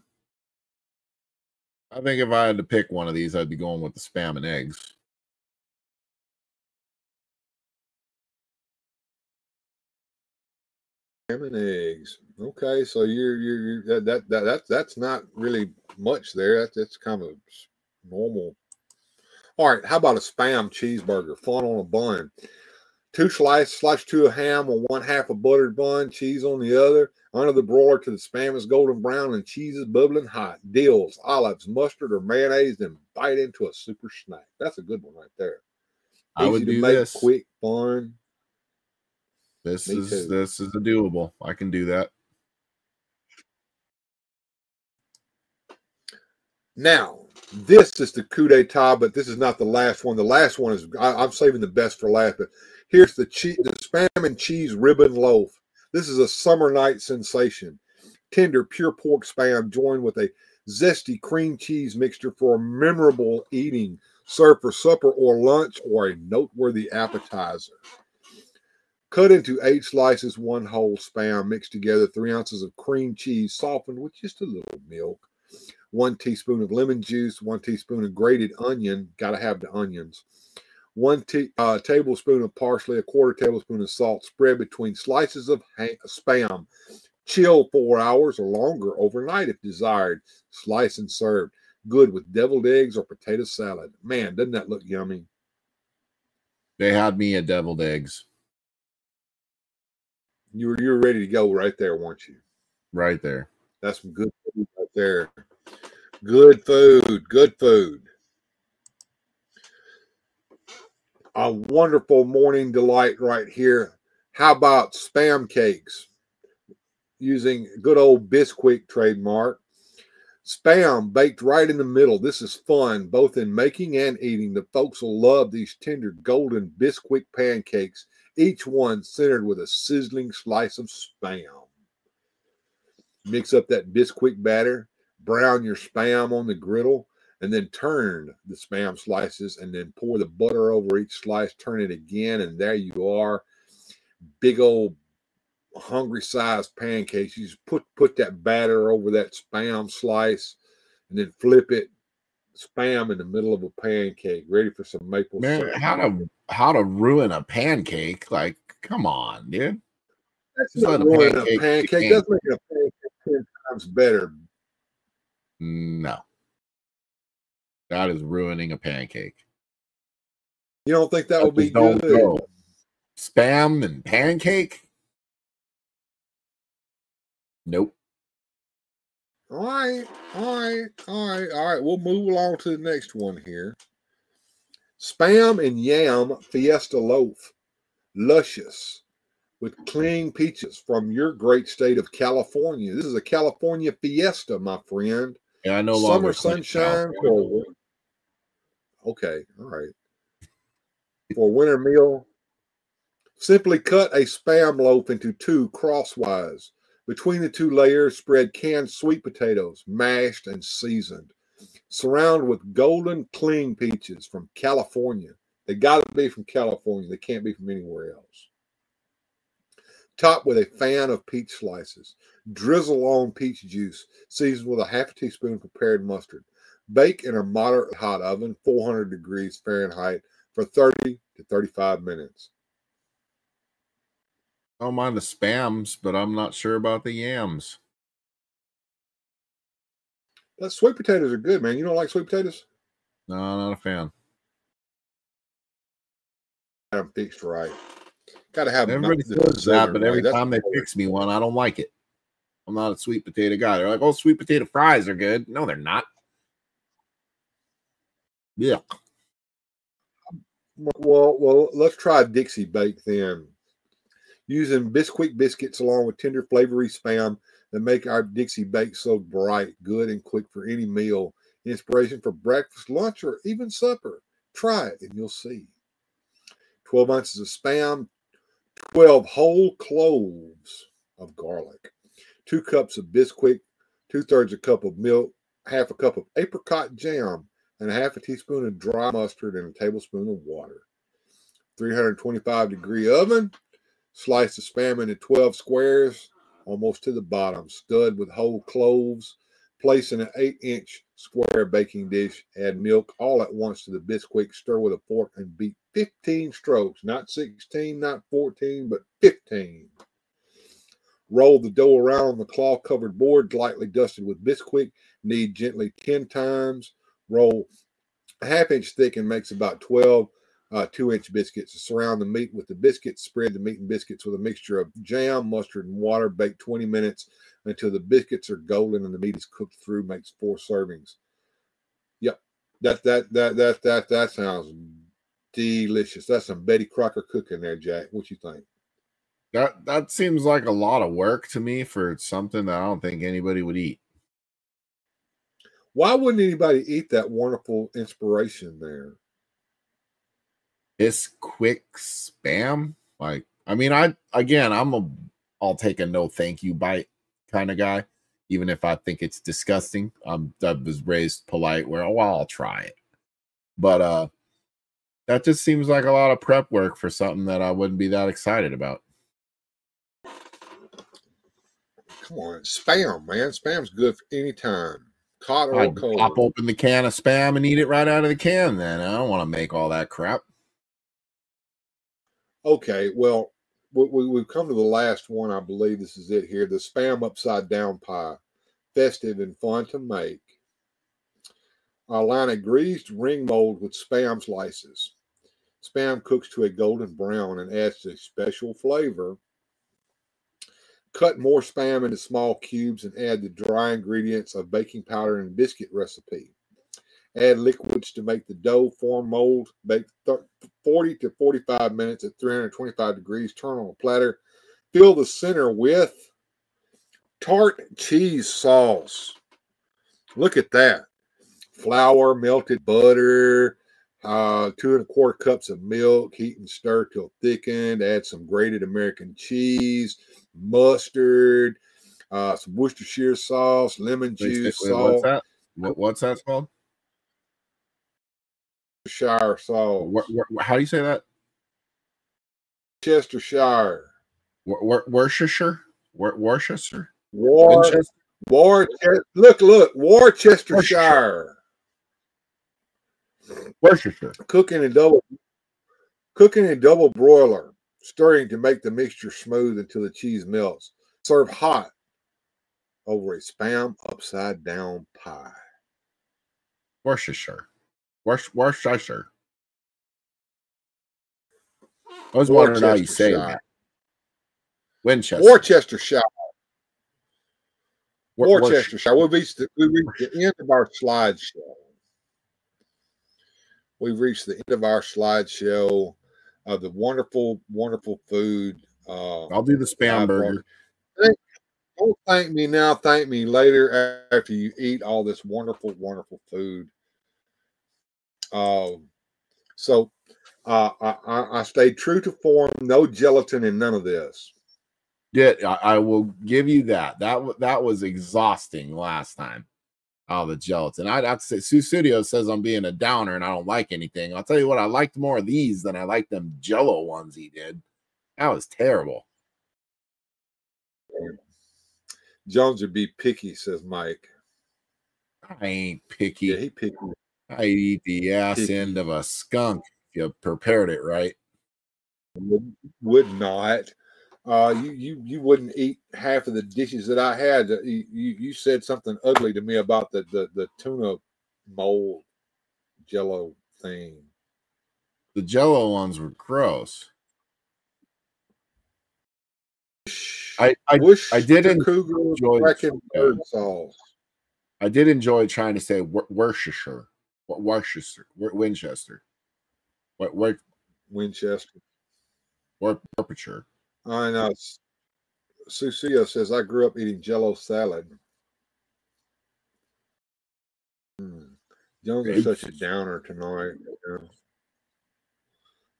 I think if I had to pick one of these, I'd be going with the spam and eggs. Ham and eggs. Okay, so you're you're, you're that, that that that's that's not really much there. That's that's kind of normal. All right, how about a spam cheeseburger? Fun on a bun. Two slices, slice two of ham on one half of buttered bun, cheese on the other. Under the broiler till the spam is golden brown and cheese is bubbling hot. Dills, olives, mustard, or mayonnaise, then bite into a super snack. That's a good one right there. I would Easy to do make, this. quick, fun. This Me is too. this is a doable. I can do that. Now, this is the coup d'etat, but this is not the last one. The last one is I, I'm saving the best for last. But here's the the spam and cheese ribbon loaf. This is a summer night sensation. Tender, pure pork spam joined with a zesty cream cheese mixture for a memorable eating. Served for supper or lunch or a noteworthy appetizer. Cut into eight slices, one whole spam, mixed together, three ounces of cream cheese, softened with just a little milk one teaspoon of lemon juice, one teaspoon of grated onion. Got to have the onions. One tea, uh, tablespoon of parsley, a quarter tablespoon of salt. Spread between slices of ha- spam. Chill four hours or longer overnight if desired. Slice and serve. Good with deviled eggs or potato salad. Man, doesn't that look yummy? They had me at deviled eggs You were you were ready to go right there, weren't you? right there. That's some good food right there. Good food. Good food. A wonderful morning delight right here. How about spam cakes? Using good old Bisquick trademark. Spam baked right in the middle. This is fun, both in making and eating. The folks will love these tender golden Bisquick pancakes, each one centered with a sizzling slice of spam. Mix up that Bisquick batter, brown your spam on the griddle, and then turn the spam slices and then pour the butter over each slice, turn it again, and there you are. Big old hungry sized pancakes. You just put put that batter over that spam slice and then flip it. Spam in the middle of a pancake, ready for some maple Man, syrup. how to how to ruin a pancake? Like, come on, dude. That's Just not a pancake pancake. That's making a pancake ten times better. No. That is ruining a pancake. You don't think that would be good? go. Spam and pancake? Nope. All right, all right, all right, all right. We'll move along to the next one here. Spam and yam fiesta loaf, luscious with cling peaches from your great state of California. This is a California fiesta, my friend. Yeah, I no Summer longer sunshine. Okay, all right. For winter meal, simply cut a spam loaf into two crosswise. Between the two layers, spread canned sweet potatoes, mashed and seasoned. Surround with golden cling peaches from California. They got to be from California. They can't be from anywhere else. Top with a fan of peach slices. Drizzle on peach juice, seasoned with a half a teaspoon of prepared mustard. Bake in a moderate hot oven, 400 degrees Fahrenheit, for 30 to 35 minutes. I don't mind the spams, but I'm not sure about the yams. But sweet potatoes are good, man. You don't like sweet potatoes? No, not a fan. Them fixed right. Got to have them Everybody says that, but every time they fix me one, I don't like it. I'm not a sweet potato guy. They're like, oh, sweet potato fries are good. No, they're not. Yeah. Well, well, let's try Dixie bake then. Using Bisquick biscuits along with tender flavory spam that make our Dixie bake so bright, good, and quick for any meal. Inspiration for breakfast, lunch, or even supper. Try it and you'll see. 12 ounces of spam, 12 whole cloves of garlic, two cups of Bisquick, two thirds a cup of milk, half a cup of apricot jam, and a half a teaspoon of dry mustard and a tablespoon of water. 325 degree oven. Slice the spam into 12 squares, almost to the bottom. Stud with whole cloves. Place in an 8 inch square baking dish. Add milk all at once to the Bisquick. Stir with a fork and beat 15 strokes. Not 16, not 14, but 15. Roll the dough around on the cloth covered board, lightly dusted with Bisquick. Knead gently 10 times. Roll a half inch thick and makes about 12 uh, two inch biscuits. Surround the meat with the biscuits. Spread the meat and biscuits with a mixture of jam, mustard, and water. Bake 20 minutes until the biscuits are golden and the meat is cooked through. Makes four servings. Yep, that that that that that that sounds delicious. That's some Betty Crocker cooking there, Jack. What you think? That that seems like a lot of work to me for something that I don't think anybody would eat. Why wouldn't anybody eat that wonderful inspiration there? This quick spam, like I mean, I again, I'm a I'll take a no thank you bite kind of guy, even if I think it's disgusting. I'm I was raised polite where oh, well, I'll try it, but uh, that just seems like a lot of prep work for something that I wouldn't be that excited about. Come on, spam, man. Spam's good for any time. Or I'd cold. pop open the can of spam and eat it right out of the can. Then I don't want to make all that crap. Okay, well, we, we, we've come to the last one. I believe this is it here. The spam upside down pie, festive and fun to make. I line a greased ring mold with spam slices. Spam cooks to a golden brown and adds a special flavor. Cut more spam into small cubes and add the dry ingredients of baking powder and biscuit recipe. Add liquids to make the dough form mold. Bake 40 to 45 minutes at 325 degrees. Turn on a platter. Fill the center with tart cheese sauce. Look at that. Flour, melted butter, uh, two and a quarter cups of milk. Heat and stir till thickened. Add some grated American cheese, mustard, uh, some Worcestershire sauce, lemon Wait, juice, wait, salt. what's that? What, what's that called? Shire sauce. Wor- wor- how do you say that? Chestershire. Wor- Wor- Worcestershire? Wor- Worcester? War, Winchester? Worcester. Look, look, Worcestershire. Worcestershire. Cooking in double, cooking in double broiler, stirring to make the mixture smooth until the cheese melts. Serve hot over a spam upside down pie. Worcestershire. Worcestershire. I was wondering how you say Worcestershire. that. Winchester. Worcestershire. Wor- Worc- Worcestershire. Reached the, we reached the end of our slideshow. We've reached the end of our slideshow of the wonderful, wonderful food. Uh, I'll do the spam burger. Thank- Don't thank me now. Thank me later after you eat all this wonderful, wonderful food. Um, so uh, I, I, I stayed true to form. No gelatin in none of this. Yeah, I, I will give you that. That that was exhausting last time. Oh, the gelatin. I'd have to say Sue Studio says I'm being a downer and I don't like anything. I'll tell you what, I liked more of these than I liked them jello ones he did. That was terrible. Jones would be picky, says Mike. I ain't picky. Yeah, he picky. I eat the ass Picky. end of a skunk if you prepared it right. Would, would not. Uh, you you you wouldn't eat half of the dishes that I had. Uh, You you, said something ugly to me about the the, the tuna mold jello thing. The jello ones were gross. I I, Wish I did enjoy cougar was cracking yeah. bird sauce. I did enjoy trying to say Wor- Worcestershire, Wor- Worcester, Winchester, what Winchester. Warpachire. I know. Susia says I grew up eating Jello salad. Hmm. Jones is such a downer tonight. Yeah.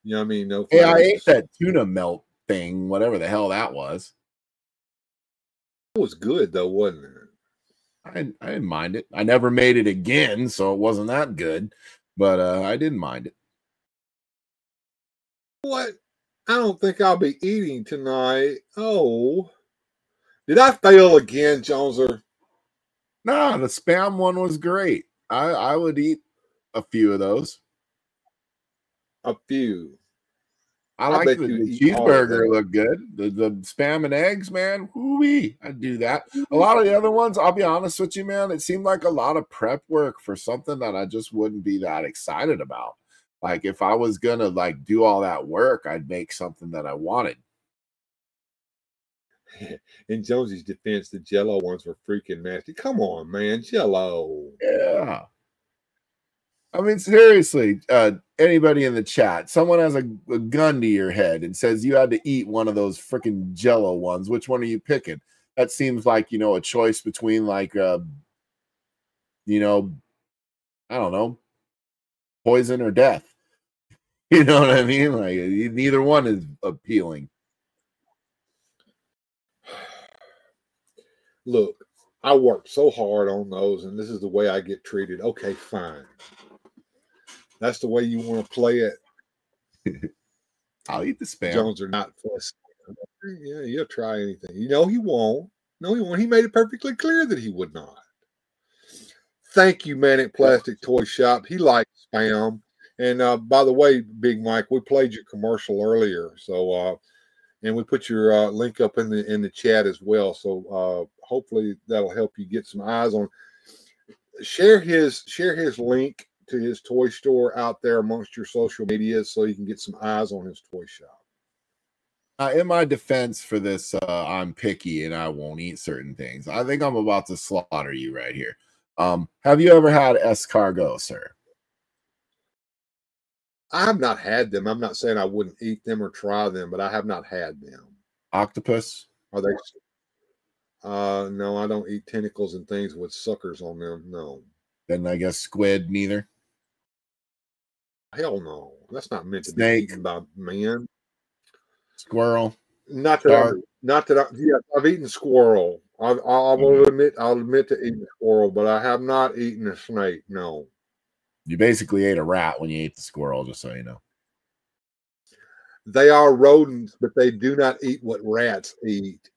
Yummy, no. Hey, I ate that tuna melt thing, whatever the hell that was. It was good though, wasn't it? I I didn't mind it. I never made it again, so it wasn't that good, but uh, I didn't mind it. What? I don't think I'll be eating tonight. Oh, did I fail again, Jonezer? No, the spam one was great. I I would eat a few of those. A few. I I like the, the eat all of cheeseburger look good. The the spam and eggs, man. Whoo-wee. I'd do that. A lot of the other ones, I'll be honest with you, man. It seemed like a lot of prep work for something that I just wouldn't be that excited about. Like if I was gonna like do all that work, I'd make something that I wanted. In Jonesy's defense, the Jello ones were freaking nasty. Come on, man, Jello. Yeah. I mean, seriously, uh, anybody in the chat, someone has a, a gun to your head and says you had to eat one of those freaking jello ones. Which one are you picking? That seems like, you know, a choice between like, uh, you know, I don't know, poison or death. You know what I mean? Like, eh, e- neither one is appealing. Look, I worked so hard on those, and this is the way I get treated. Okay, fine. That's the way you want to play it. I'll eat the spam. Jones are not fussy. Yeah, he'll try anything. You know he won't. No, he won't. He made it perfectly clear that he would not. Thank you, Manic Plastic Toy Shop. He likes spam. And uh, by the way, Big Mike, we played your commercial earlier, so uh, and we put your uh, link up in the in the chat as well. So uh, hopefully that'll help you get some eyes on. Share his share his link to his toy store out there amongst your social media, so you can get some eyes on his toy shop. Uh, in my defense for this, uh, I'm picky and I won't eat certain things. I think I'm about to slaughter you right here. Um, have you ever had escargot, sir? I've not had them. I'm not saying I wouldn't eat them or try them, but I have not had them. Octopus? Are they? Uh, no, I don't eat tentacles and things with suckers on them. No, Then I guess squid, neither. hell no. That's not meant to Snake. be eaten by man. Squirrel. Not that. I, not that. I, yeah, I've eaten squirrel. I, I, I will Mm-hmm. admit. I'll admit to eating a squirrel, but I have not eaten a snake. No. You basically ate a rat when you ate the squirrel, just so you know. They are rodents, but they do not eat what rats eat.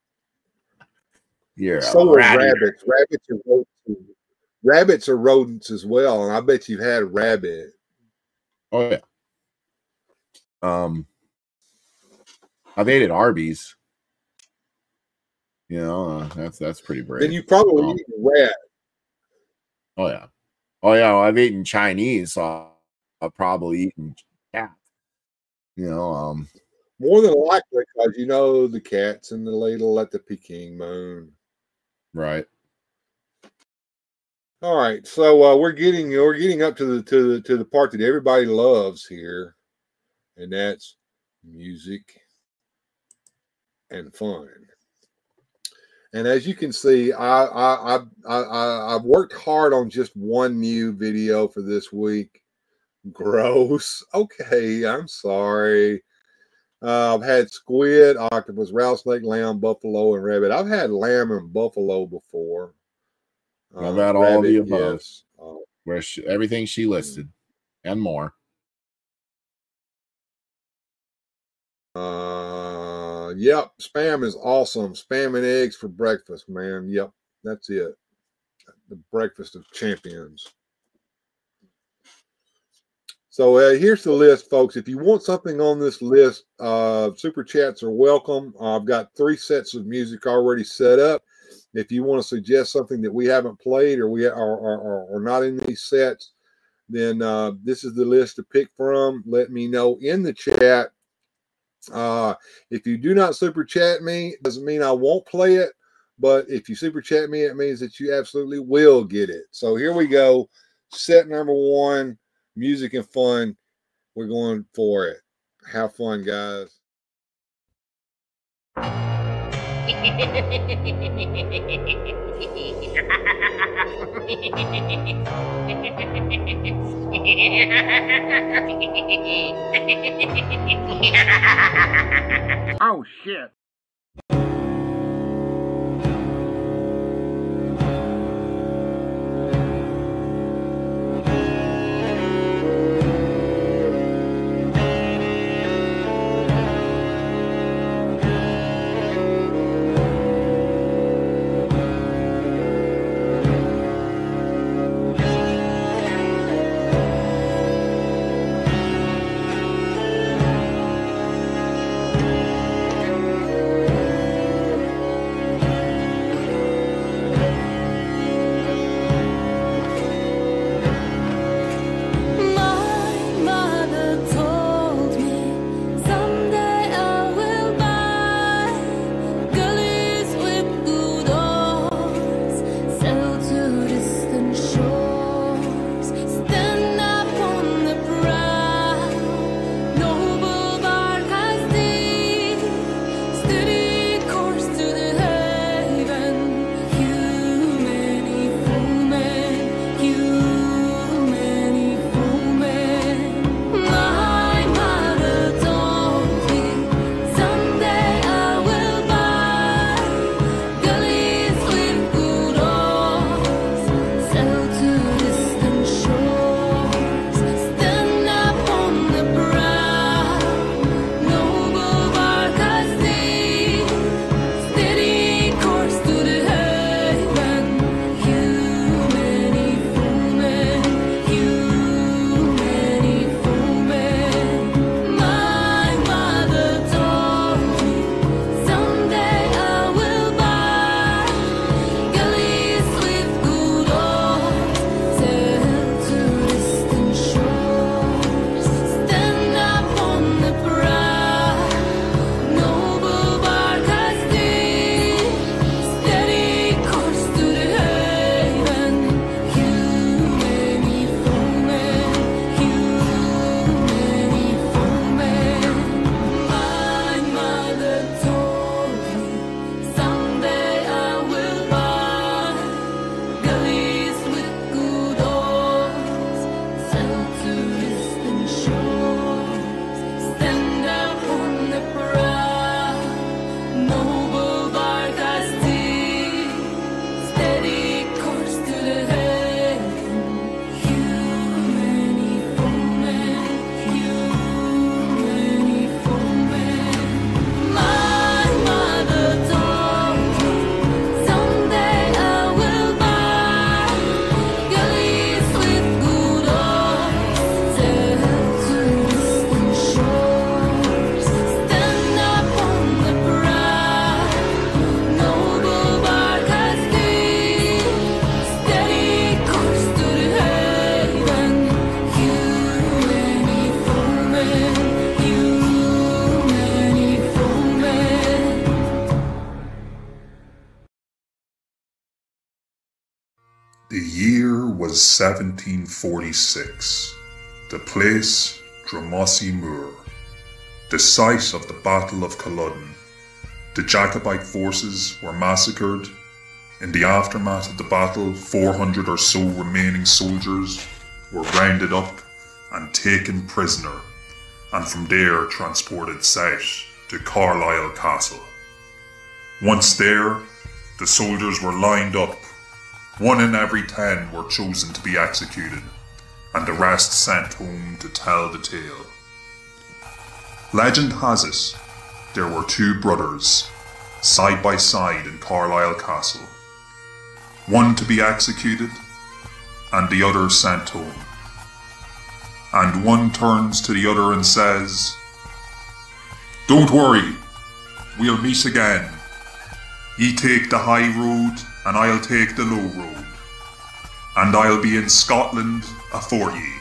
You're so are rabbits. Rabbits are rodents. Rabbits are rodents as well, and I bet you've had a rabbit. Oh yeah. Um, I've ate at Arby's. You know, uh, that's that's pretty brave. Then you probably Um, eat rat. Oh yeah. Oh yeah. Well, I've eaten Chinese, so I've probably eaten cat. You know, um, More than likely, because you know the cats in the ladle at the Peking moon. right. All right, so uh, we're getting we're getting up to the to the to the part that everybody loves here, and that's music and fun. And as you can see, I I I I, I I've worked hard on just one new video for this week. Gross. Okay, I'm sorry. Uh, I've had squid, octopus, rattlesnake, lamb, buffalo, and rabbit. I've had lamb and buffalo before. I've Uh, had all the above. yes. Uh, Where she, everything she listed and more. Uh, Yep, spam is awesome. Spam and eggs for breakfast, man. Yep, that's it. The breakfast of champions. So uh, here's the list, folks. If you want something on this list, uh, super chats are welcome. I've got three sets of music already set up. If you want to suggest something that we haven't played or we are, are, are not in these sets, then uh, this is the list to pick from. Let me know in the chat. Uh, if you do not super chat me, doesn't mean I won't play it. But if you super chat me, it means that you absolutely will get it. So here we go. Set number one music and fun. We're going for it. Have fun, guys. Oh, shit. 1746. The place, Drumossie Moor. The site of the Battle of Culloden. The Jacobite forces were massacred. In the aftermath of the battle, 400 or so remaining soldiers were rounded up and taken prisoner, and from there transported south to Carlisle Castle. Once there, the soldiers were lined up one in every ten were chosen to be executed, and the rest sent home to tell the tale. Legend has it there were two brothers, side by side in Carlisle Castle, one to be executed, and the other sent home. And one turns to the other and says, Don't worry, we'll meet again. Ye take the high road, and I'll take the low road. And I'll be in Scotland afore ye.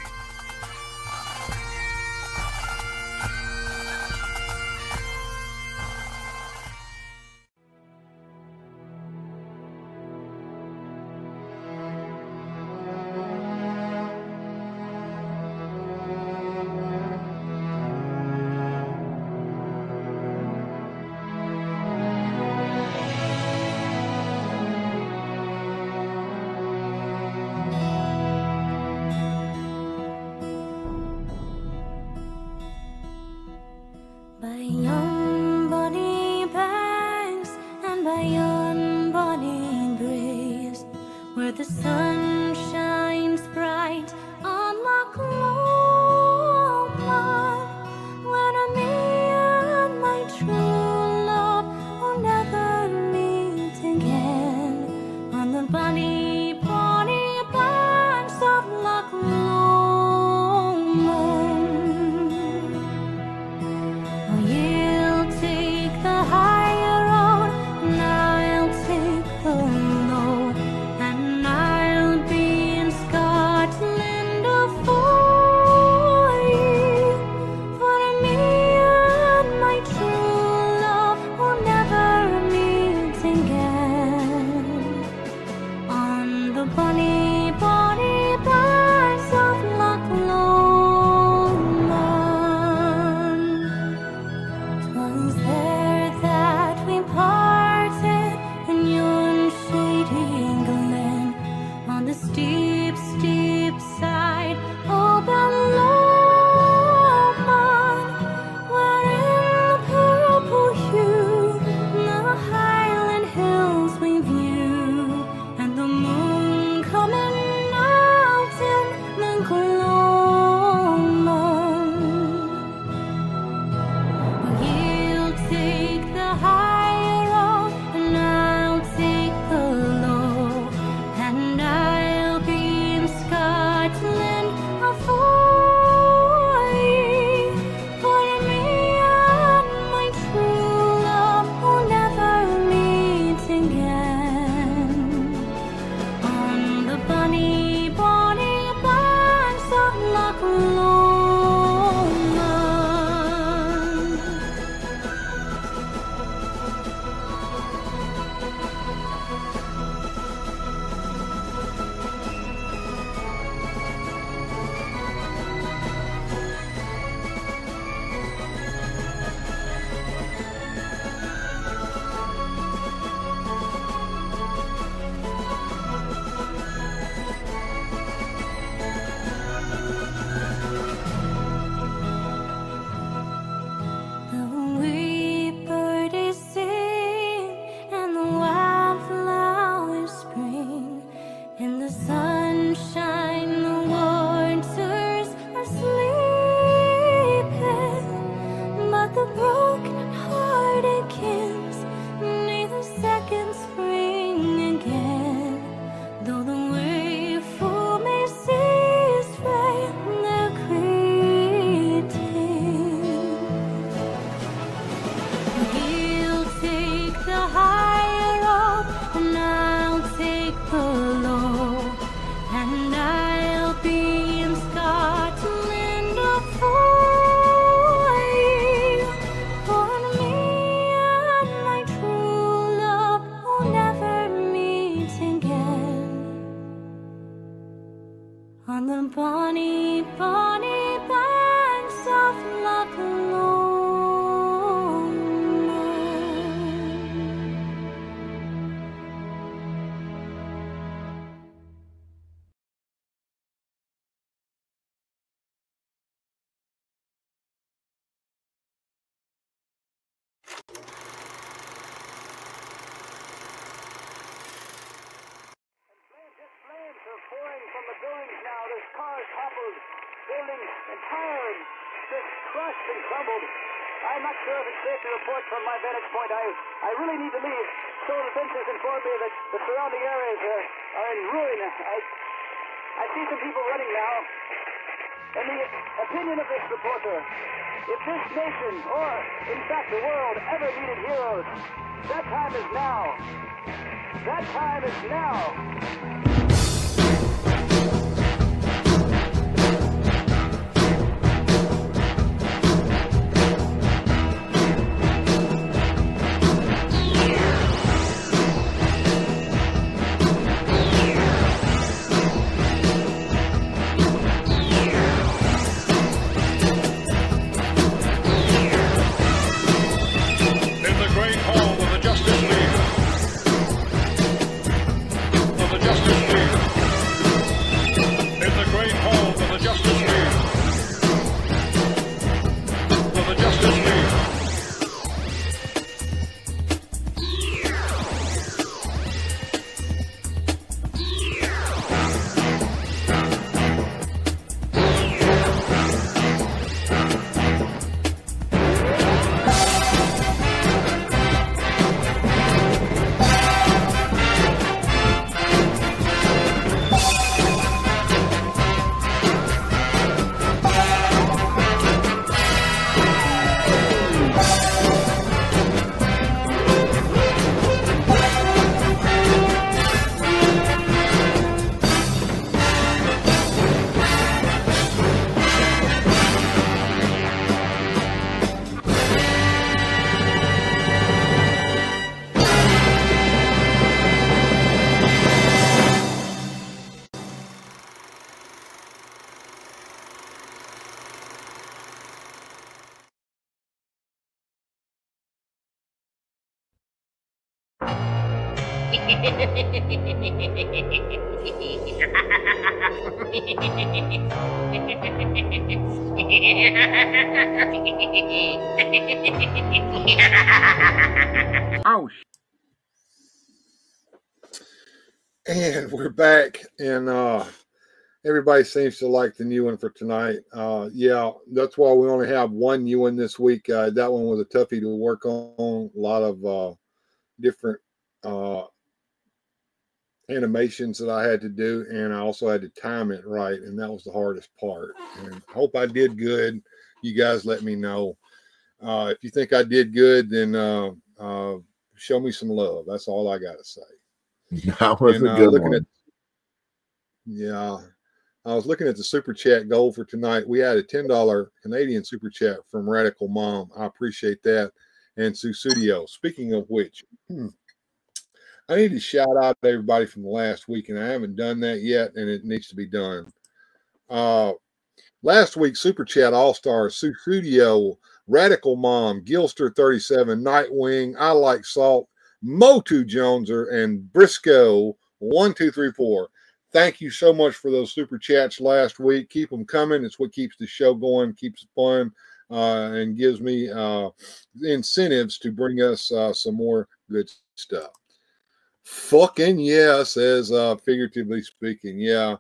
The world, ever needed heroes, that time is now. That time is now. Back, and uh, everybody seems to like the new one for tonight. Uh, yeah, that's why we only have one new one this week. Uh, that one was a toughie to work on. A lot of uh, different uh, animations that I had to do, and I also had to time it right, and that was the hardest part. And hope I did good. You guys let me know. Uh, if you think I did good, then uh, uh, show me some love. That's all I got to say. That was And, a uh, good looking one. at- yeah. I was looking at the super chat goal for tonight. We had a $10 Canadian super chat from Radical Mom. I appreciate that. And Susudio. Speaking of which, hmm, I need to shout out to everybody from the last week, and I haven't done that yet, and it needs to be done. Uh, last week, Super Chat All Stars, Susudio, Radical Mom, Gilster37, Nightwing, I Like Salt, Motu Joneser, and Briscoe1234. Thank you so much for those super chats last week. Keep them coming. It's what keeps the show going, keeps it fun, uh, and gives me uh, incentives to bring us uh, some more good stuff. Fucking yeah, says uh, figuratively speaking. Yeah,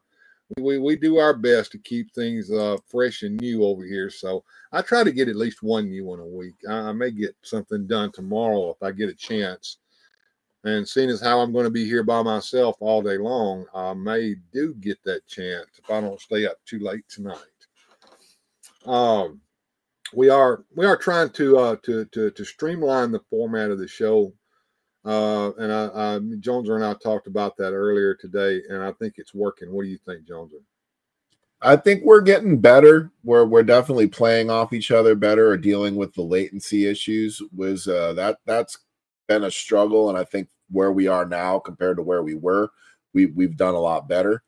we, we do our best to keep things uh, fresh and new over here. So I try to get at least one new one a week. I, I may get something done tomorrow if I get a chance. And seeing as how I'm going to be here by myself all day long, I may do get that chance if I don't stay up too late tonight. Um, we are we are trying to uh, to to to streamline the format of the show, uh, and I, I Joneser and I talked about that earlier today, and I think it's working. What do you think, Joneser? I think we're getting better. We're we're definitely playing off each other better or dealing with the latency issues. Was uh, that that's been a struggle, and I think where we are now compared to where we were, we we've done a lot better.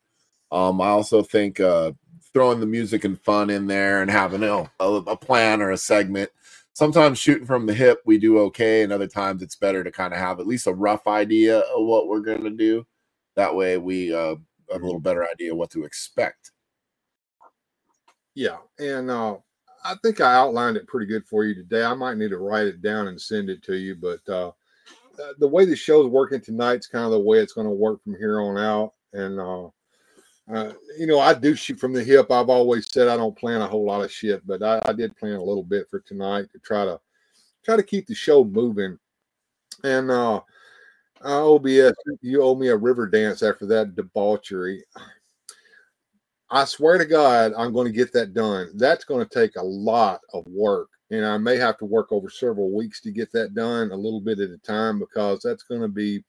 Um, I also think uh, throwing the music and fun in there and having a, a plan or a segment. Sometimes shooting from the hip we do okay, and other times it's better to kind of have at least a rough idea of what we're going to do. That way, we uh, have a little better idea what to expect. Yeah, and uh, I think I outlined it pretty good for you today. I might need to write it down and send it to you, but uh, the way the show's working tonight's kind of the way it's going to work from here on out. And uh, Uh, you know, I do shoot from the hip. I've always said I don't plan a whole lot of shit, but I, I did plan a little bit for tonight to try to try to keep the show moving. And uh, uh OBS, you owe me a river dance after that debauchery. I swear to God, I'm going to get that done. That's going to take a lot of work. And I may have to work over several weeks to get that done a little bit at a time because that's going to be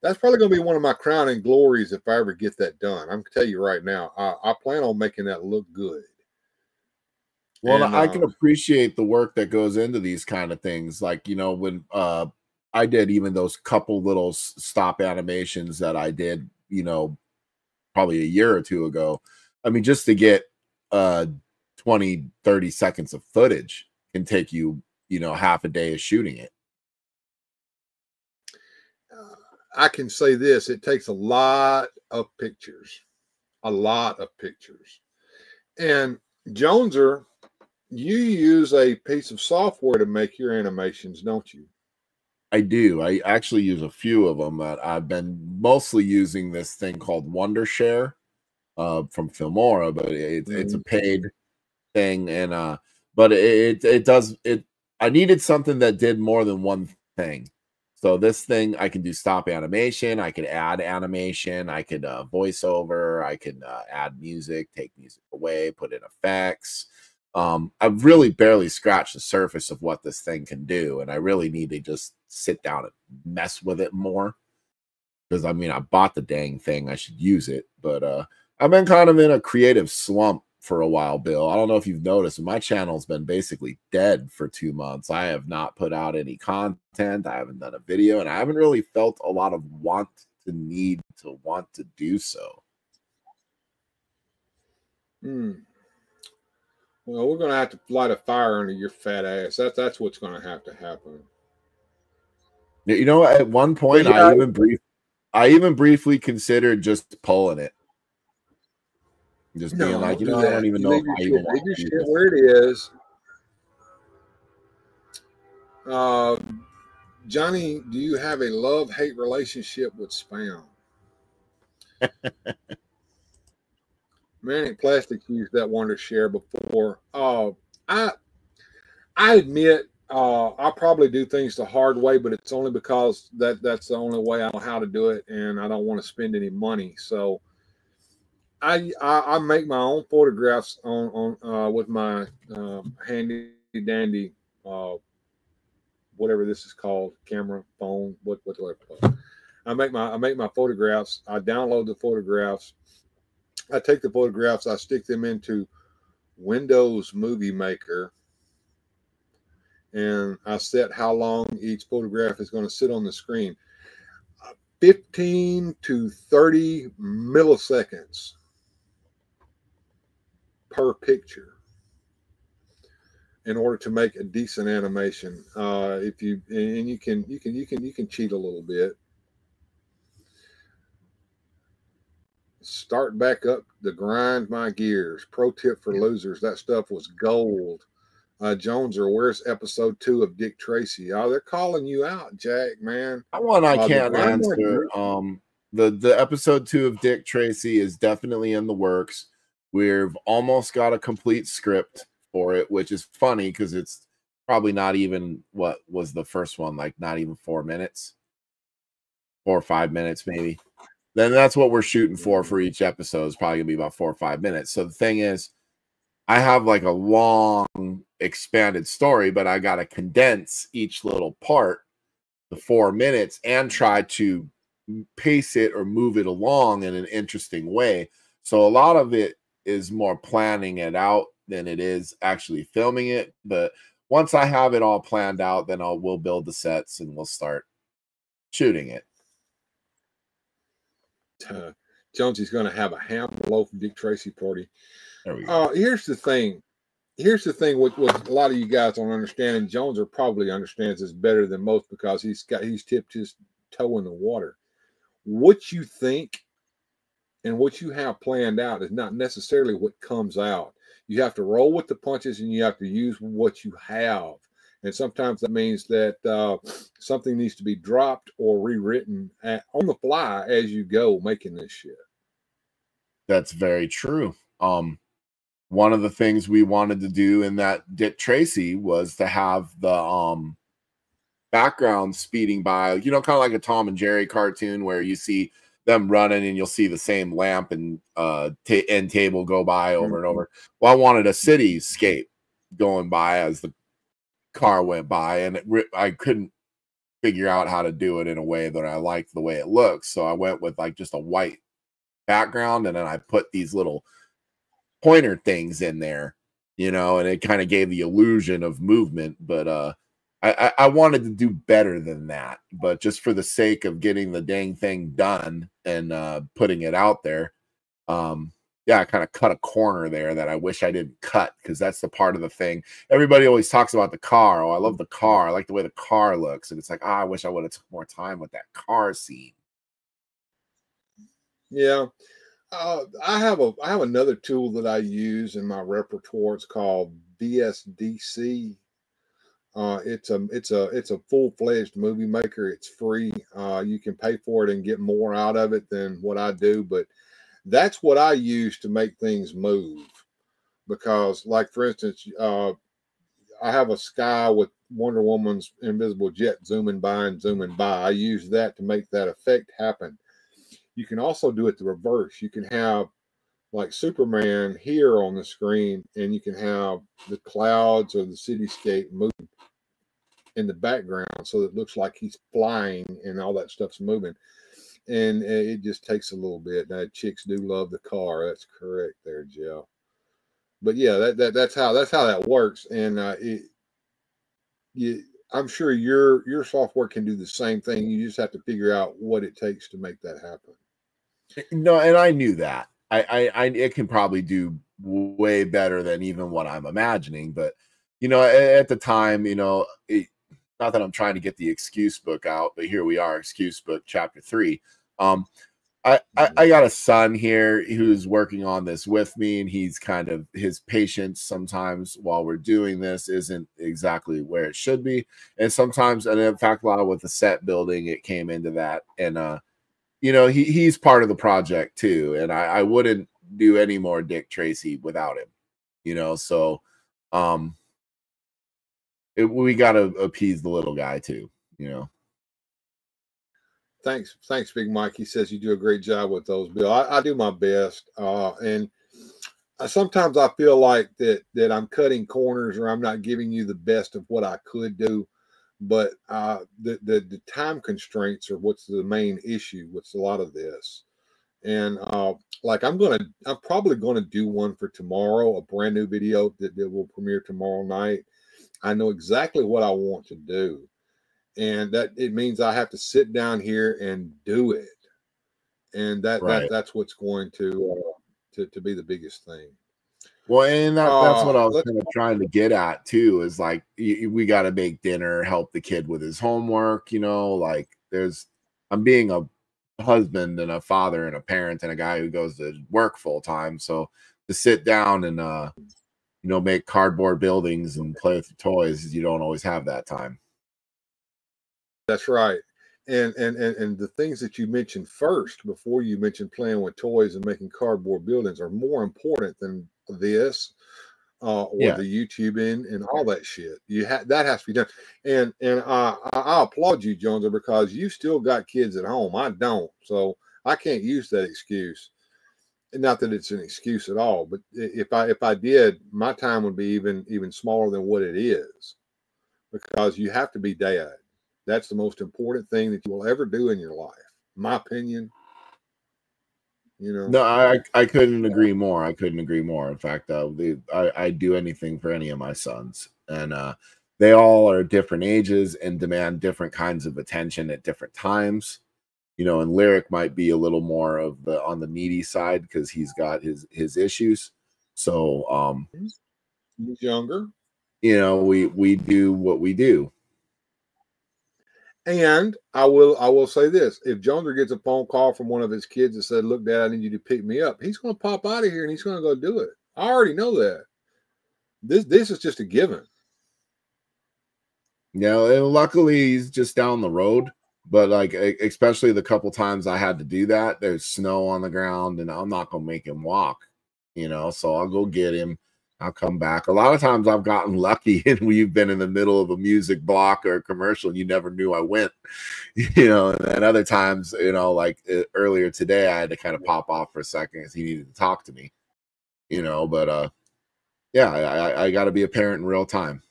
that's probably going to be one of my crowning glories if I ever get that done. I'm going to tell you right now, I, I plan on making that look good. Well, And, I uh, can appreciate the work that goes into these kind of things. Like, you know, when uh I did even those couple little stop animations that I did, you know, probably a year or two ago. I mean, just to get uh 20, 30 seconds of footage can take you, you know, half a day of shooting it. I can say this it takes a lot of pictures, a lot of pictures. And Joneser, you use a piece of software to make your animations, don't you? I do. I actually use a few of them. That I've been mostly using this thing called Wondershare uh, from Filmora, but it, it's a paid thing, and uh, but it, it does it. I needed something that did more than one thing. So this thing, I can do stop animation. I could add animation. I could uh, voiceover. I can uh, add music, take music away, put in effects. Um, I've really barely scratched the surface of what this thing can do, and I really need to just sit down and mess with it more. Because I mean, I bought the dang thing, I should use it. But uh, I've been kind of in a creative slump for a while, Bill. I don't know if you've noticed, but my channel's been basically dead for two months. I have not put out any content. I haven't done a video, and I haven't really felt a lot of want to need to want to do so. Hmm. Well, we're going to have to light a fire under your fat ass. That's that's what's going to have to happen. You know, at one point, yeah, I even brief, I even briefly considered just pulling it, just being like, you know, I don't even know if I even want to shit where it is. Uh, Johnny, do you have a love hate relationship with spam? Manic Plastics used that Wondershare before. Uh, I I admit uh, I probably do things the hard way, but it's only because that that's the only way I know how to do it, and I don't want to spend any money. So I I, I make my own photographs on on uh, with my um, handy dandy uh, whatever this is called camera phone what what do I? I make my I make my photographs. I download the photographs. I take the photographs. I stick them into Windows Movie Maker, and I set how long each photograph is going to sit on the screen. Uh, 15 to 30 milliseconds per picture in order to make a decent animation. Uh, if you and you can you can you can you can cheat a little bit. Start back up the grind my gears. Pro tip for losers. That stuff was gold. Uh, Joneser, where's episode two of Dick Tracy? Oh, they're calling you out, Jack, man. That one I Uh, can't answer. Um, the the episode two of Dick Tracy is definitely in the works. We've almost got a complete script for it, which is funny because it's probably not even what was the first one, like not even four minutes, four or five minutes, maybe. Then that's what we're shooting for for each episode. It's probably gonna be about four or five minutes. So the thing is, I have like a long expanded story, but I got to condense each little part the four minutes and try to pace it or move it along in an interesting way. So a lot of it is more planning it out than it is actually filming it. But once I have it all planned out, then I'll we'll build the sets and we'll start shooting it. uh, Jonesy's going to have a ham loaf Dick Tracy party. There we go. Uh, here's the thing. Here's the thing with, with a lot of you guys don't understand, and Joneser probably understands this better than most because he's got he's tipped his toe in the water. What you think and what you have planned out is not necessarily what comes out. You have to roll with the punches and you have to use what you have. And sometimes that means that uh, something needs to be dropped or rewritten at, on the fly as you go making this shit. that's very true. Um, one of the things we wanted to do in that Dick Tracy was to have the um background speeding by, you know, kind of like a Tom and Jerry cartoon where you see them running and you'll see the same lamp and uh ta- end table go by over and over. Well, I wanted a cityscape going by as the car went by, and it re- I couldn't figure out how to do it in a way that I liked the way it looks. So I went with like just a white background, and then I put these little pointer things in there, you know, and it kind of gave the illusion of movement. But uh, I, I, wanted to do better than that. But just for the sake of getting the dang thing done and uh, putting it out there, um, yeah, I kind of cut a corner there that I wish I didn't cut because that's the part of the thing. Everybody always talks about the car. Oh, I love the car. I like the way the car looks, and it's like, ah, I wish I would have took more time with that car scene. Yeah. Uh, I have a I have another tool that I use in my repertoire. It's called VSDC. Uh, it's a it's a it's a full fledged movie maker. It's free. Uh, you can pay for it and get more out of it than what I do, but that's what I use to make things move. Because, like for instance, uh, I have a sky with Wonder Woman's invisible jet zooming by and zooming by. I use that to make that effect happen. You can also do it the reverse. You can have like Superman here on the screen, and you can have the clouds or the cityscape moving in the background so it looks like he's flying and all that stuff's moving. And it just takes a little bit. Now, chicks do love the car. That's correct there, Jeff. But yeah, that, that that's how that's how that works. And uh, it, you, I'm sure your your software can do the same thing. You just have to figure out what it takes to make that happen. No, and I knew that. I, I, I it can probably do way better than even what I'm imagining. But you know, at, at the time, you know, it, not that I'm trying to get the excuse book out, but here we are, excuse book chapter three. Um, I, I, I got a son here who's working on this with me, and he's kind of his patience sometimes while we're doing this isn't exactly where it should be, and sometimes, and in fact, a lot with the set building, it came into that, and uh, you know, he he's part of the project too, and I, I wouldn't do any more Dick Tracy without him, you know, so um, it, we got to appease the little guy too, you know. Thanks, thanks, Big Mike. He says you do a great job with those, Bill. I, I do my best, uh, and I, sometimes I feel like that that I'm cutting corners or I'm not giving you the best of what I could do. But uh, the, the the time constraints are what's the main issue with a lot of this. And uh, like I'm gonna, I'm probably gonna do one for tomorrow, a brand new video that, that will premiere tomorrow night. I know exactly what I want to do and that it means I have to sit down here and do it, and that, Right. that that's what's going to uh, to to be the biggest thing. Well, and that, that's what Uh, I was kind of trying to get at too. Is like y- y- we got to make dinner, help the kid with his homework. You know, like there's I'm being a husband and a father and a parent and a guy who goes to work full time. So to sit down and uh, you know, make cardboard buildings and play with toys, you don't always have that time. That's right. And, and and and the things that you mentioned first before you mentioned playing with toys and making cardboard buildings are more important than this uh, or Yeah. the YouTubing and all that shit. You have that has to be done. And and uh, I, I applaud you, Jonesy, because you still got kids at home. I don't, so I can't use that excuse. Not that it's an excuse at all, but if I if I did, my time would be even even smaller than what it is, because you have to be dad. That's the most important thing that you will ever do in your life. My opinion. You know. No, I I couldn't agree more. I couldn't agree more. In fact, uh, I I do anything for any of my sons, and uh, they all are different ages and demand different kinds of attention at different times. You know, and lyric might be a little more of the on the needy side because he's got his his issues. So, um, He's younger. you know, we we do what we do. And I will I will say this: if Joner gets a phone call from one of his kids that said, "Look, Dad, I need you to pick me up," he's going to pop out of here and he's going to go do it. I already know that. This this is just a given. Yeah, and luckily he's just down the road. But like especially the couple times I had to do that, there's snow on the ground, and I'm not gonna make him walk, you know. So I'll go get him. I'll come back. A lot of times I've gotten lucky and we've been in the middle of a music block or a commercial and you never knew I went, you know. And other times, you know, like earlier today, I had to kind of pop off for a second because he needed to talk to me, you know. But uh, yeah, I, I, I got to be a parent in real time.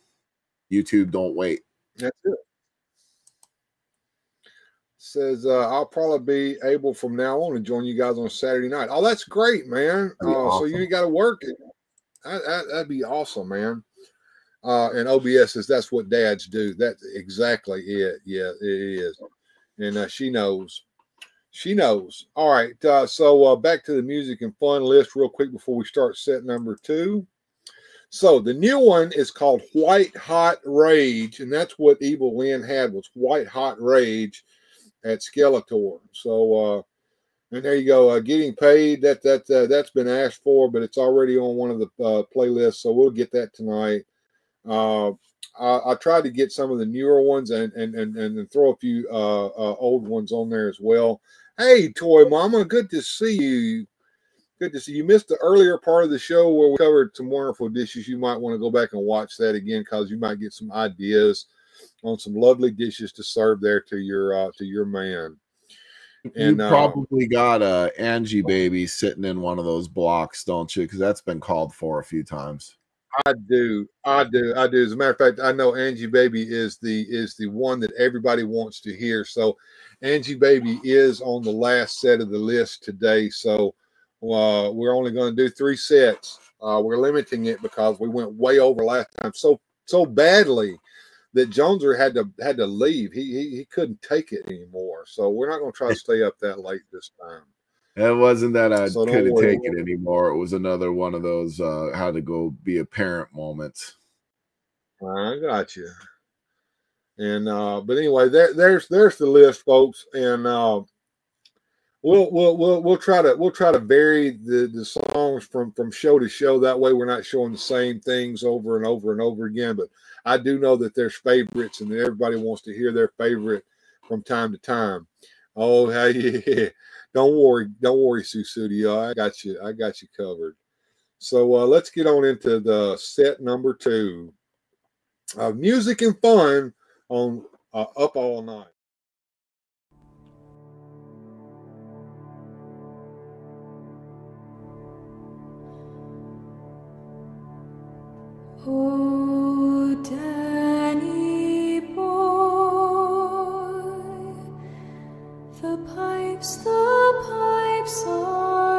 YouTube, don't wait. That's it. Says uh, I'll probably be able from now on to join you guys on Saturday night. Oh, that's great, man. Uh, So you ain't got to work it. That, that'd be awesome, man. Uh, and OBS says that's what dads do. That's exactly it. Yeah, it is. And uh, she knows. She knows. All right. Uh, so uh, back to the music and fun list real quick before we start set number two. So the new one is called White Hot Rage, and that's what Evil-Lyn had was White Hot Rage at Skeletor. So uh and there you go, uh, getting paid. That that uh, that's been asked for, but it's already on one of the uh, playlists, so we'll get that tonight. Uh, I, I tried to get some of the newer ones and and and, and throw a few uh, uh, old ones on there as well. Hey, Toy Mama, good to see you. Good to see you. Missed the earlier part of the show where we covered some wonderful dishes. You might want to go back and watch that again because you might get some ideas on some lovely dishes to serve there to your uh, to your man. And you uh, probably got a Angie baby sitting in one of those blocks, don't you? Because that's been called for a few times. I do, I do, I do. As a matter of fact, I know Angie Baby is the is the one that everybody wants to hear. So, Angie Baby is on the last set of the list today. So, uh, we're only going to do three sets. Uh, we're limiting it because we went way over last time so so badly that Joneser had to had to leave. He he, he couldn't take it anymore. So we're not going to try to stay up that late this time. It wasn't that I So couldn't take it anymore. It was another one of those uh had to go be a parent moments. I got you. And uh, but anyway, there there's there's the list, folks, and uh, we'll we'll we'll we'll try to we'll try to vary the the songs from from show to show. That way, we're not showing the same things over and over and over again. But I do know that there's favorites, and everybody wants to hear their favorite from time to time. Oh, hey, yeah. Don't worry, don't worry, Susudio. I got you. I got you covered. So uh, let's get on into the set number two of music and fun on uh, Up All Night. The pipes, the pipes are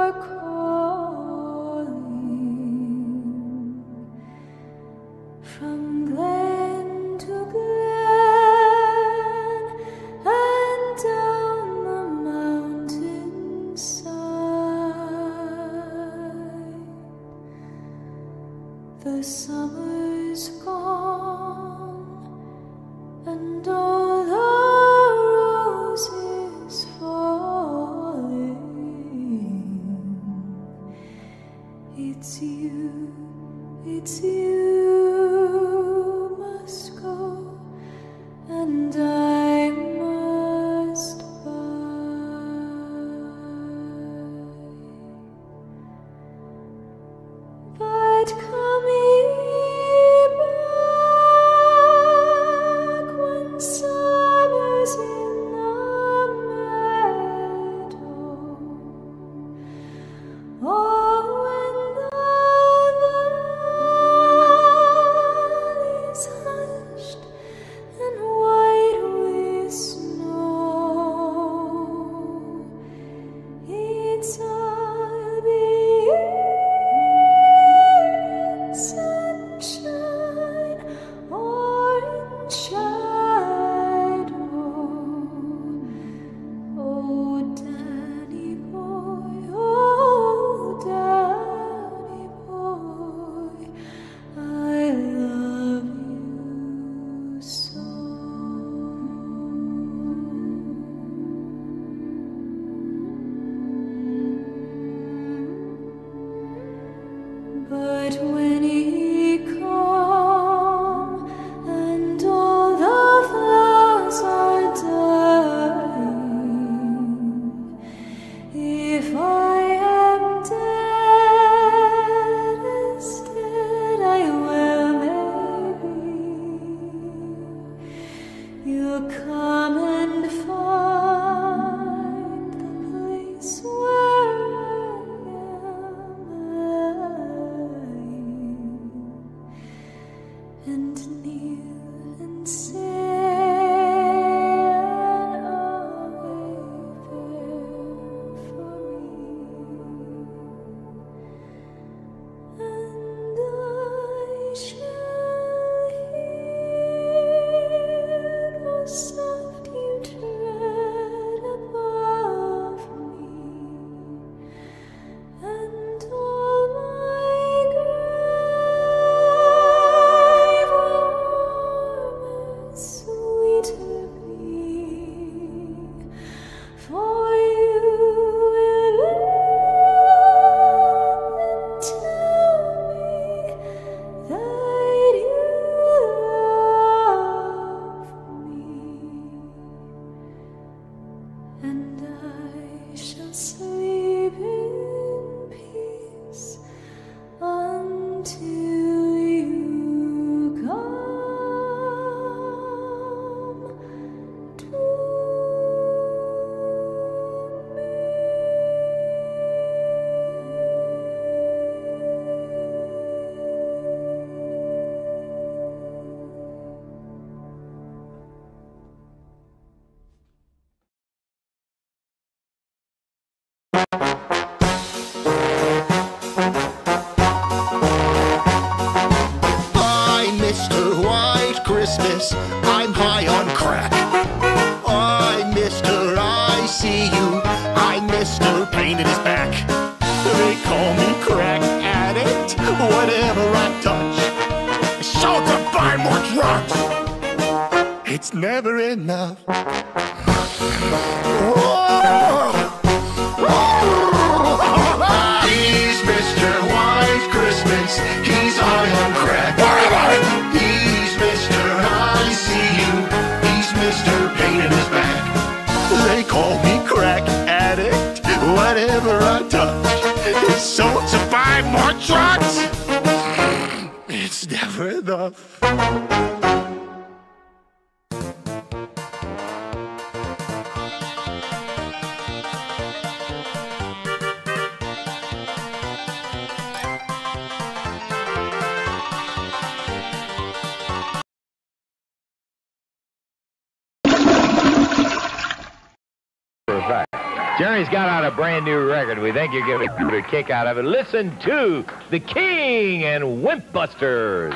kick out of it. Listen to the King and Wimp Busters.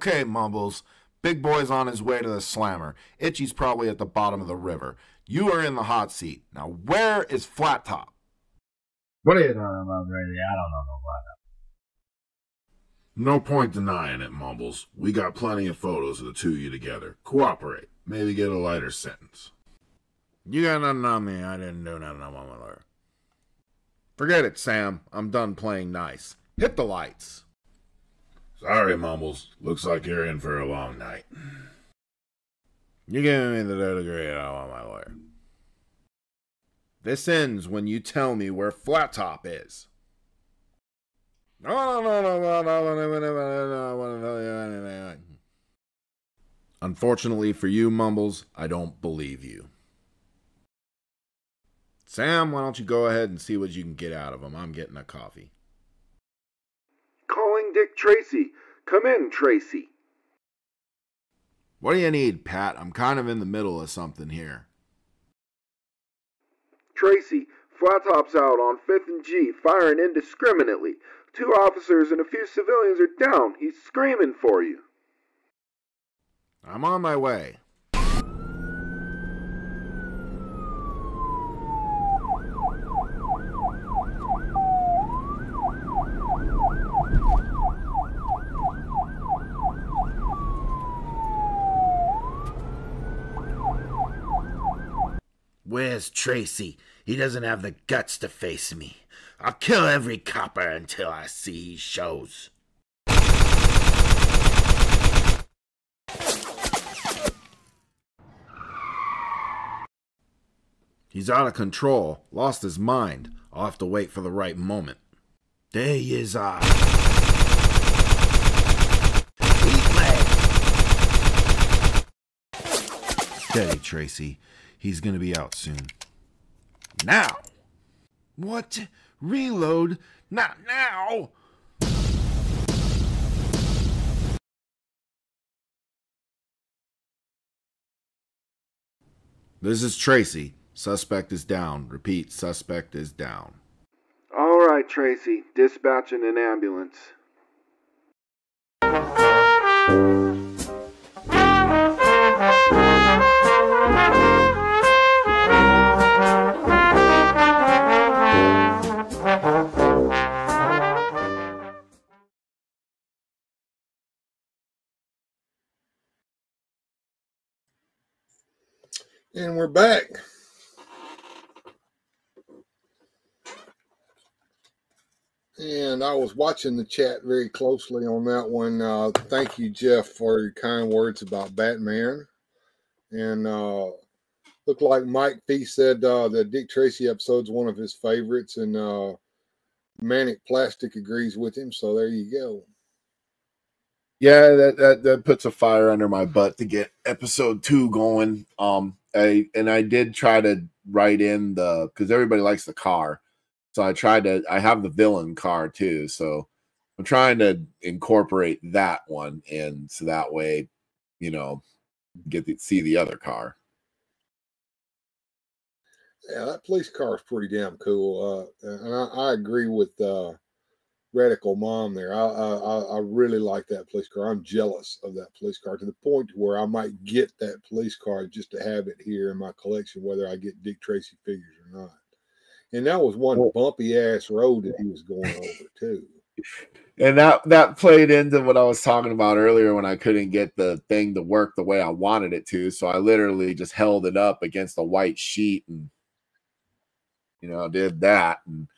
Okay, Mumbles. Big boy's on his way to the slammer. Itchy's probably at the bottom of the river. You are in the hot seat. Now, where is Flat Top? What are you talking about, Brady? I don't know no flat No point denying it, Mumbles. We got plenty of photos of the two of you together. Cooperate. Maybe get a lighter sentence. You got nothing on me. I didn't do nothing on my lawyer. Forget it, Sam. I'm done playing nice. Hit the lights. Sorry, Mumbles. Looks like you're in for a long night. You're giving me the dirty degree, I don't want my lawyer. This ends when you tell me where Flat Top is. No, no, no, no, no, no, no, no, no, no, no. Unfortunately for you, Mumbles, I don't believe you. Sam, why don't you go ahead and see what you can get out of him? I'm getting a coffee. Calling Dick Tracy. Come in, Tracy. What do you need, Pat? I'm kind of in the middle of something here. Tracy, Flat Top's out on 5th and G, firing indiscriminately. Two officers and a few civilians are down. He's screaming for you. I'm on my way. Tracy? He doesn't have the guts to face me. I'll kill every copper until I see he shows. He's out of control, lost his mind. I'll have to wait for the right moment. There he is, ah. Steady, Tracy. He's gonna be out soon. Now! What? Reload? Not now! This is Tracy. Suspect is down. Repeat, suspect is down. All right, Tracy. Dispatching an ambulance. And we're back. And I was watching the chat very closely on that one. Uh, thank you, Jeff, for your kind words about Batman. And uh, looked like Mike Fee said uh, that Dick Tracy episode's one of his favorites, and uh, Manic Plastic agrees with him. So there you go. Yeah, that, that that puts a fire under my butt to get episode two going. Um, I and I did try to write in the because everybody likes the car, so I tried to. I have the villain car too, so I'm trying to incorporate that one in so that way, you know, get to see the other car. Yeah, that police car is pretty damn cool. Uh, and I, I agree with uh, Radical Mom there. I, I I really like that police car. I'm jealous of that police car to the point where I might get that police car just to have it here in my collection, whether I get Dick Tracy figures or not. And that was one bumpy ass road that he was going over too. And that that played into what I was talking about earlier when I couldn't get the thing to work the way I wanted it to. So I literally just held it up against a white sheet and you know did that and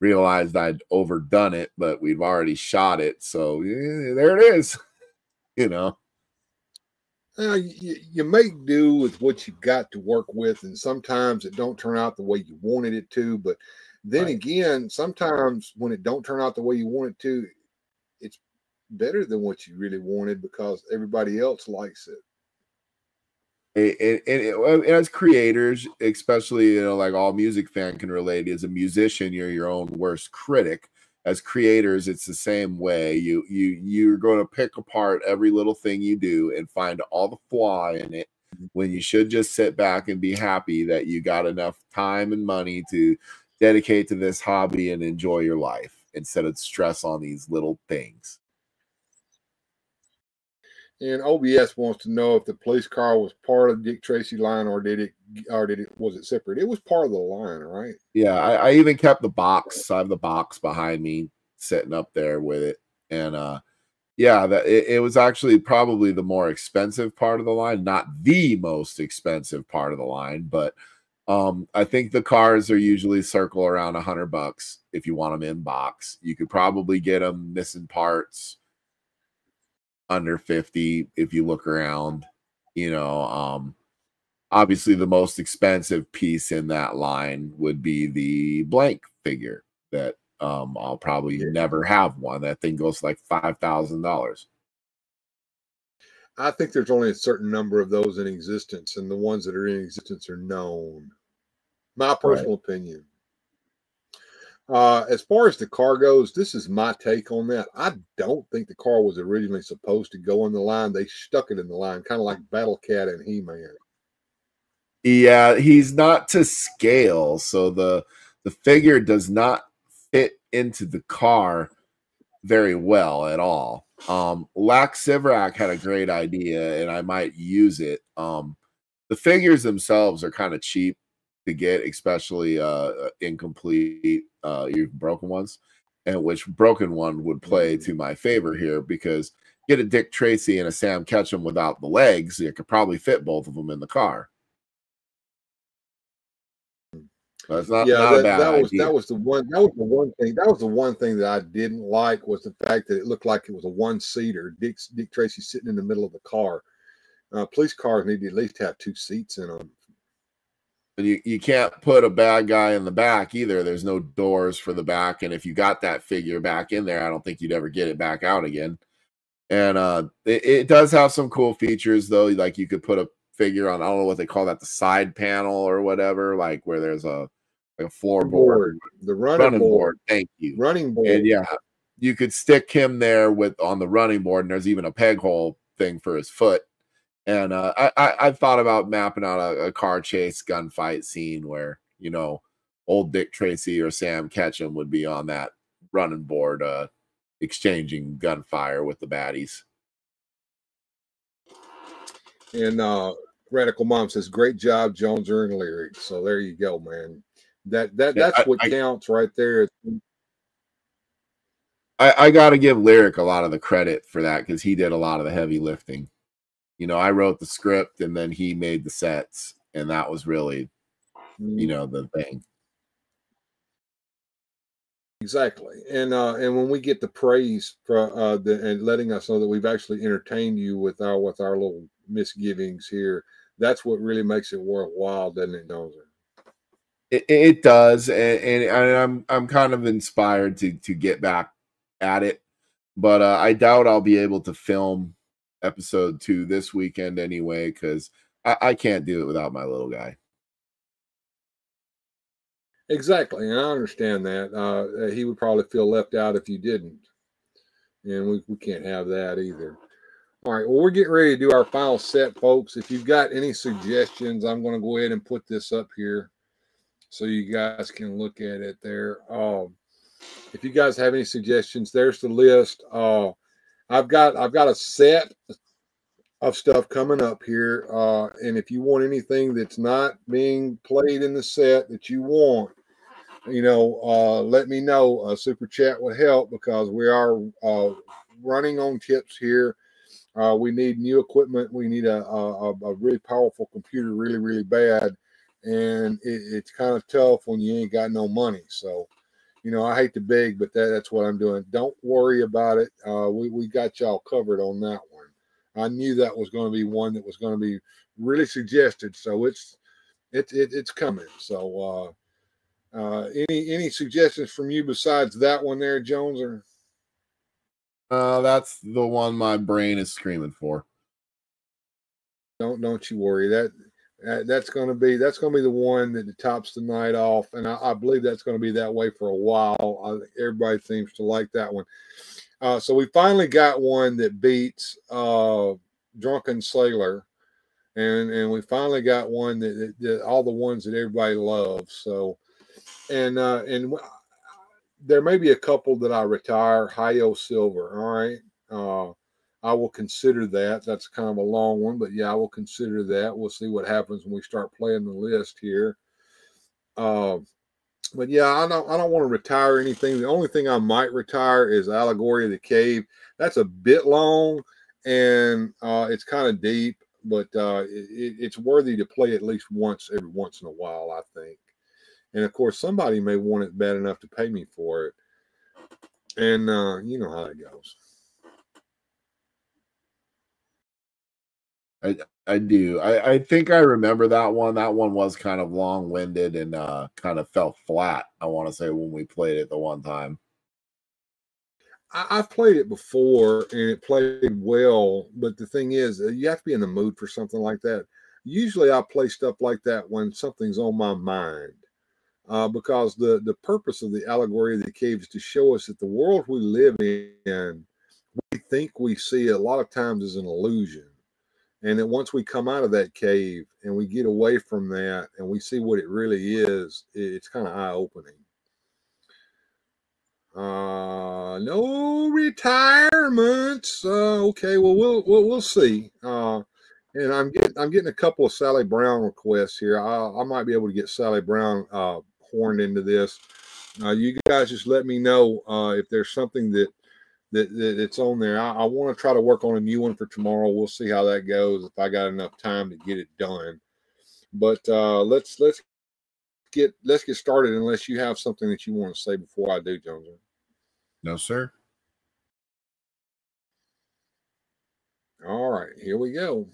realized I'd overdone it, but we've already shot it. So yeah, there it is. you know. Uh, you, you make do with what you've got to work with, and sometimes it don't turn out the way you wanted it to. But then Right. again, sometimes when it don't turn out the way you want it to, it's better than what you really wanted because everybody else likes it. It, it, as creators, especially you know, like all music fan can relate. As a musician, you're your own worst critic. As creators, it's the same way. You you you're going to pick apart every little thing you do and find all the flaw in it. When you should just sit back and be happy that you got enough time and money to dedicate to this hobby and enjoy your life instead of stress on these little things. And OBS wants to know if the police car was part of Dick Tracy line or did it or did it was it separate? It was part of the line, right? Yeah, I, I even kept the box. I have the box behind me sitting up there with it. And uh yeah, that it, it was actually probably the more expensive part of the line, not the most expensive part of the line, but um I think the cars are usually circle around a hundred bucks if you want them in box. You could probably get them missing parts under 50 if you look around, you know, um obviously the most expensive piece in that line would be the blank figure that um I'll probably never have one. That thing goes like five thousand dollars. I think there's only a certain number of those in existence, and the ones that are in existence are known. My personal opinion. Uh, as far as the car goes, this is my take on that. I don't think the car was originally supposed to go in the line. They stuck it in the line, kind of like Battle Cat and He Man. Yeah, he's not to scale, so the the figure does not fit into the car very well at all. Um Lax Sivrak had a great idea and I might use it. Um the figures themselves are kind of cheap to get, especially uh incomplete uh even broken ones. And which broken one would play to my favor here because get a Dick Tracy and a Sam Catchem without the legs, you could probably fit both of them in the car. That's not, yeah, not a that, bad that was idea. that was the one that was the one thing that was the one thing that I didn't like was the fact that it looked like it was a one seater. Dick Dick Tracy sitting in the middle of the car. Uh, police cars need to at least have two seats in them. But you, you can't put a bad guy in the back either. There's no doors for the back. And if you got that figure back in there, I don't think you'd ever get it back out again. And uh it, it does have some cool features though. Like you could put a figure on, I don't know what they call that, the side panel or whatever, like where there's a like a floorboard. Board, the running, board, Thank you. running board. And yeah, you could stick him there with on the running board, and there's even a peg hole thing for his foot. And uh, I, I thought about mapping out a, a car chase gunfight scene where you know old Dick Tracy or Sam Catchem would be on that running board, uh, exchanging gunfire with the baddies. And uh Radical Mom says, "Great job, Jones earned lyrics." So there you go, man. That that Yeah, that's I- what I- counts right there. I, I got to give Lyric a lot of the credit for that because he did a lot of the heavy lifting. You know, I wrote the script and then he made the sets, and that was really, you know, the thing. Exactly, and uh, and when we get the praise for uh, the, and letting us know that we've actually entertained you with our with our little misgivings here, that's what really makes it worthwhile, doesn't it, Dozer? It, it does, and, and I'm I'm kind of inspired to to get back at it, but uh, I doubt I'll be able to film episode two this weekend anyway because I, I can't do it without my little guy. Exactly, and I understand that. Uh, he would probably feel left out if you didn't, and we, we can't have that either. All right, well, we're getting ready to do our final set, folks. If you've got any suggestions, I'm going to go ahead and put this up here so you guys can look at it there. Um, if you guys have any suggestions, there's the list. Uh, I've got I've got a set of stuff coming up here, uh, and if you want anything that's not being played in the set that you want, you know, uh, let me know. A super chat would help because we are uh, running on tips here. Uh, we need new equipment. We need a, a, a really powerful computer, really, really bad. And it, it's kind of tough when you ain't got no money. So, you know, I hate to beg, but that, that's what I'm doing. Don't worry about it. Uh, we, we got y'all covered on that one. I knew that was going to be one that was going to be really suggested. So it's, it, it, it's coming. So, uh, uh, any any suggestions from you besides that one there, Jones? Or Uh, that's the one my brain is screaming for. don't don't you worry that, that that's going to be that's going to be the one that tops the night off, and I, I believe that's going to be that way for a while. I, everybody seems to like that one. Uh, so we finally got one that beats uh, Drunken Sailor, and and we finally got one that, that, that all the ones that everybody loves. So, and uh, and there may be a couple that I retire. Hi-yo Silver, all right. I will consider that. That's kind of a long one, but yeah, I will consider that. We'll see what happens when we start playing the list here. Uh, but yeah, I don't I don't want to retire anything. The only thing I might retire is Allegory of the Cave. That's a bit long and uh, it's kind of deep, but uh, it, it's worthy to play at least once every once in a while, I think. And of course, somebody may want it bad enough to pay me for it, and uh, you know how that goes. I I do. I, I think I remember that one. That one was kind of long winded and uh kind of fell flat, I want to say, when we played it the one time. I, I've played it before and it played well, but the thing is, uh, you have to be in the mood for something like that. Usually, I play stuff like that when something's on my mind, uh, because the the purpose of the allegory of the cave is to show us that the world we live in, we think we see a lot of times is an illusion, and that once we come out of that cave and we get away from that and we see what it really is, it's kind of eye opening. Uh, no retirements. Uh, okay, well we'll we'll, we'll see. Uh, and I'm getting I'm getting a couple of Sally Brown requests here. I, I might be able to get Sally Brown uh, horned into this. Uh, you guys just let me know uh, if there's something that that, that it's on there. I, I want to try to work on a new one for tomorrow. We'll see how that goes. If I got enough time to get it done, but uh, let's let's get let's get started. Unless you have something that you want to say before I do, Jones. No, sir. All right, here we go.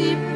Heart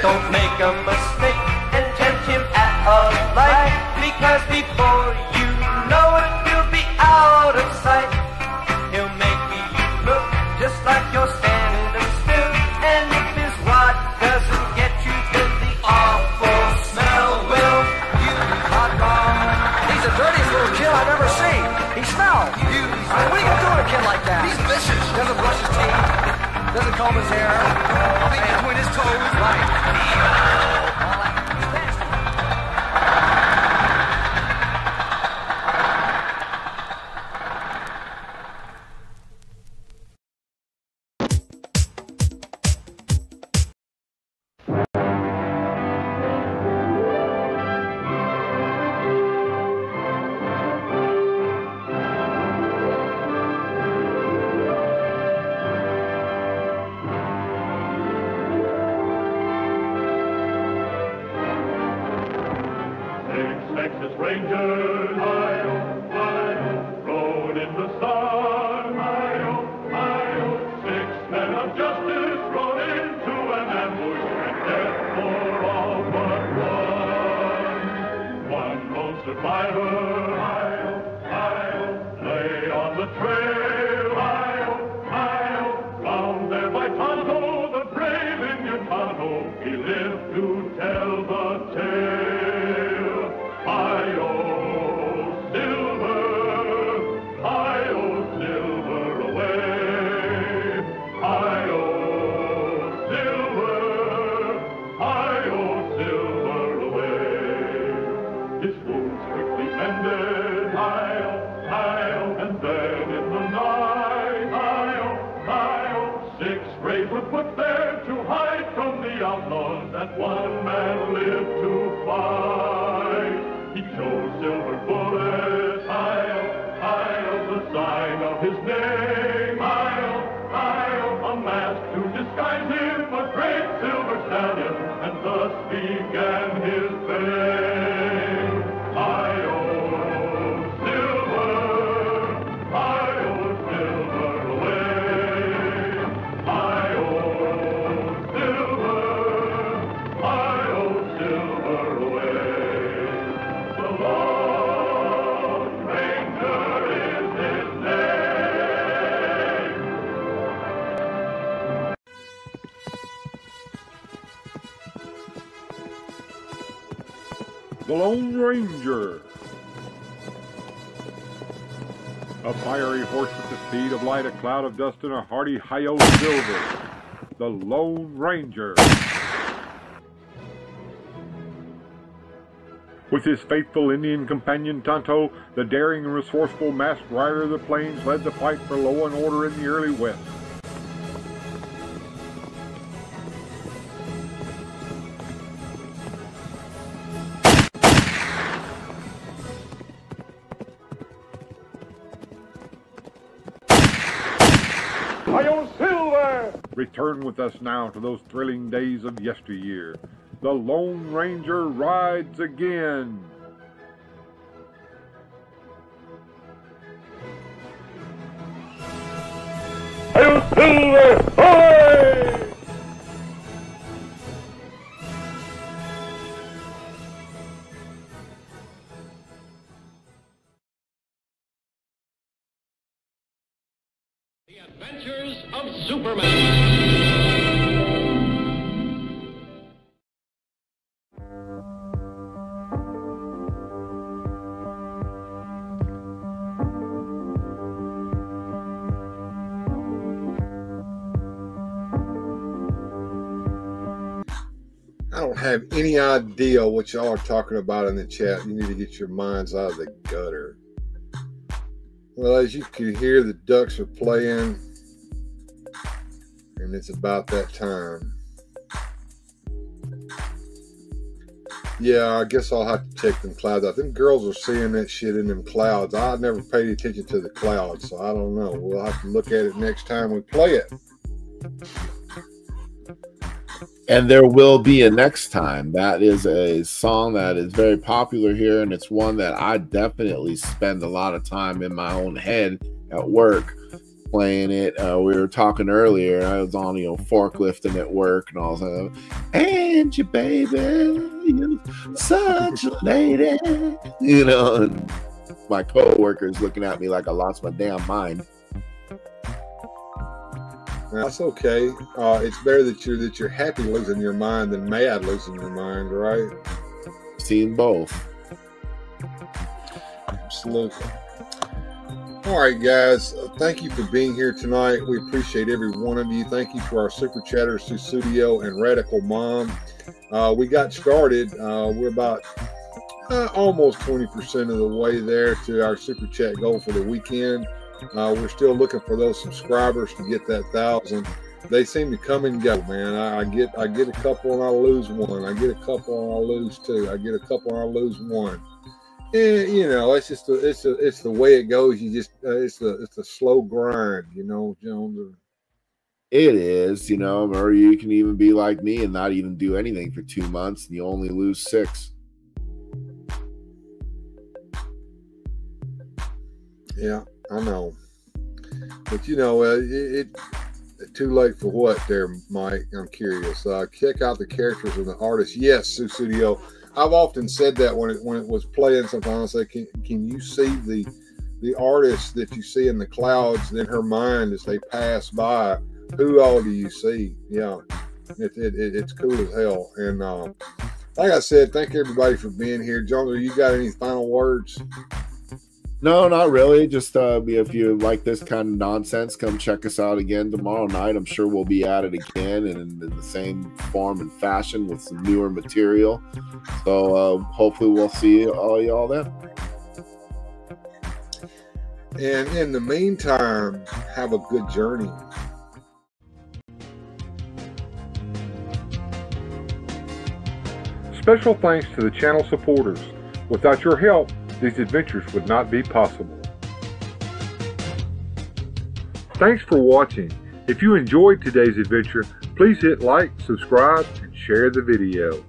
Don't make a mistake and tempt him at a light, because before you know it, you'll be out of sight. He'll make you look just like you're standing still, and if his rod doesn't get you, then the awful smell will you hot bomb. He's the dirtiest little kid I've ever seen. He smells. I mean, what are you gonna do to a kid like that? He's vicious. Doesn't brush his teeth. Doesn't comb his hair when his toes like earth. cloud of dust and a hearty hi-yo silver, the Lone Ranger. With his faithful Indian companion Tonto, the daring and resourceful masked rider of the plains led the fight for law and order in the early West. Return with us now to those thrilling days of yesteryear. The Lone Ranger rides again. Hi-yo, Silver! Hoy! Adventures of Superman. I don't have any idea what y'all are talking about in the chat. You need to get your minds out of the gutter. Well, as you can hear, the ducks are playing, and it's about that time. Yeah, I guess I'll have to check them clouds out. Them girls are seeing that shit in them clouds. I never paid attention to the clouds, so I don't know. We'll have to look at it next time we play it. And there will be a next time. That is a song that is very popular here, and it's one that I definitely spend a lot of time in my own head at work playing it. Uh, we were talking earlier. I was on, you know, forklifting at work and all that. And you, baby, you such a lady. You know, my coworkers looking at me like I lost my damn mind. That's okay. Uh, it's better that you're that you're happy losing your mind than mad losing your mind, right? Seen both. Absolutely. All right, guys. Uh, thank you for being here tonight. We appreciate every one of you. Thank you to our super chatters, Studio and Radical Mom. Uh, we got started. Uh, we're about uh, almost 20% of the way there to our super chat goal for the weekend. Uh, we're still looking for those subscribers to get that thousand. They seem to come and go, man. I, I get I get a couple and I lose one. I get a couple and I lose two. I get a couple and I lose one. And you know, it's just a, it's a, it's the way it goes. You just uh, it's a it's a slow grind, you know, Jones. It is, you know, or you can even be like me and not even do anything for two months and you only lose six. Yeah, I know. But you know, uh, it, it too late for what there, Mike? I'm curious. Uh, check out the characters and the artists. Yes, Sue Studio. I've often said that when it when it was playing. Sometimes I say, can can you see the the artists that you see in the clouds in her mind as they pass by? Who all do you see? Yeah, it, it, it it's cool as hell. And uh, like I said, thank everybody for being here. Jones, you got any final words? No, not really. Just uh, if you like this kind of nonsense, come check us out again tomorrow night. I'm sure we'll be at it again and in the same form and fashion with some newer material. So uh, hopefully we'll see all y'all then. And in the meantime, have a good journey. Special thanks to the channel supporters. Without your help, these adventures would not be possible. Thanks for watching. If you enjoyed today's adventure, please hit like, subscribe, and share the video.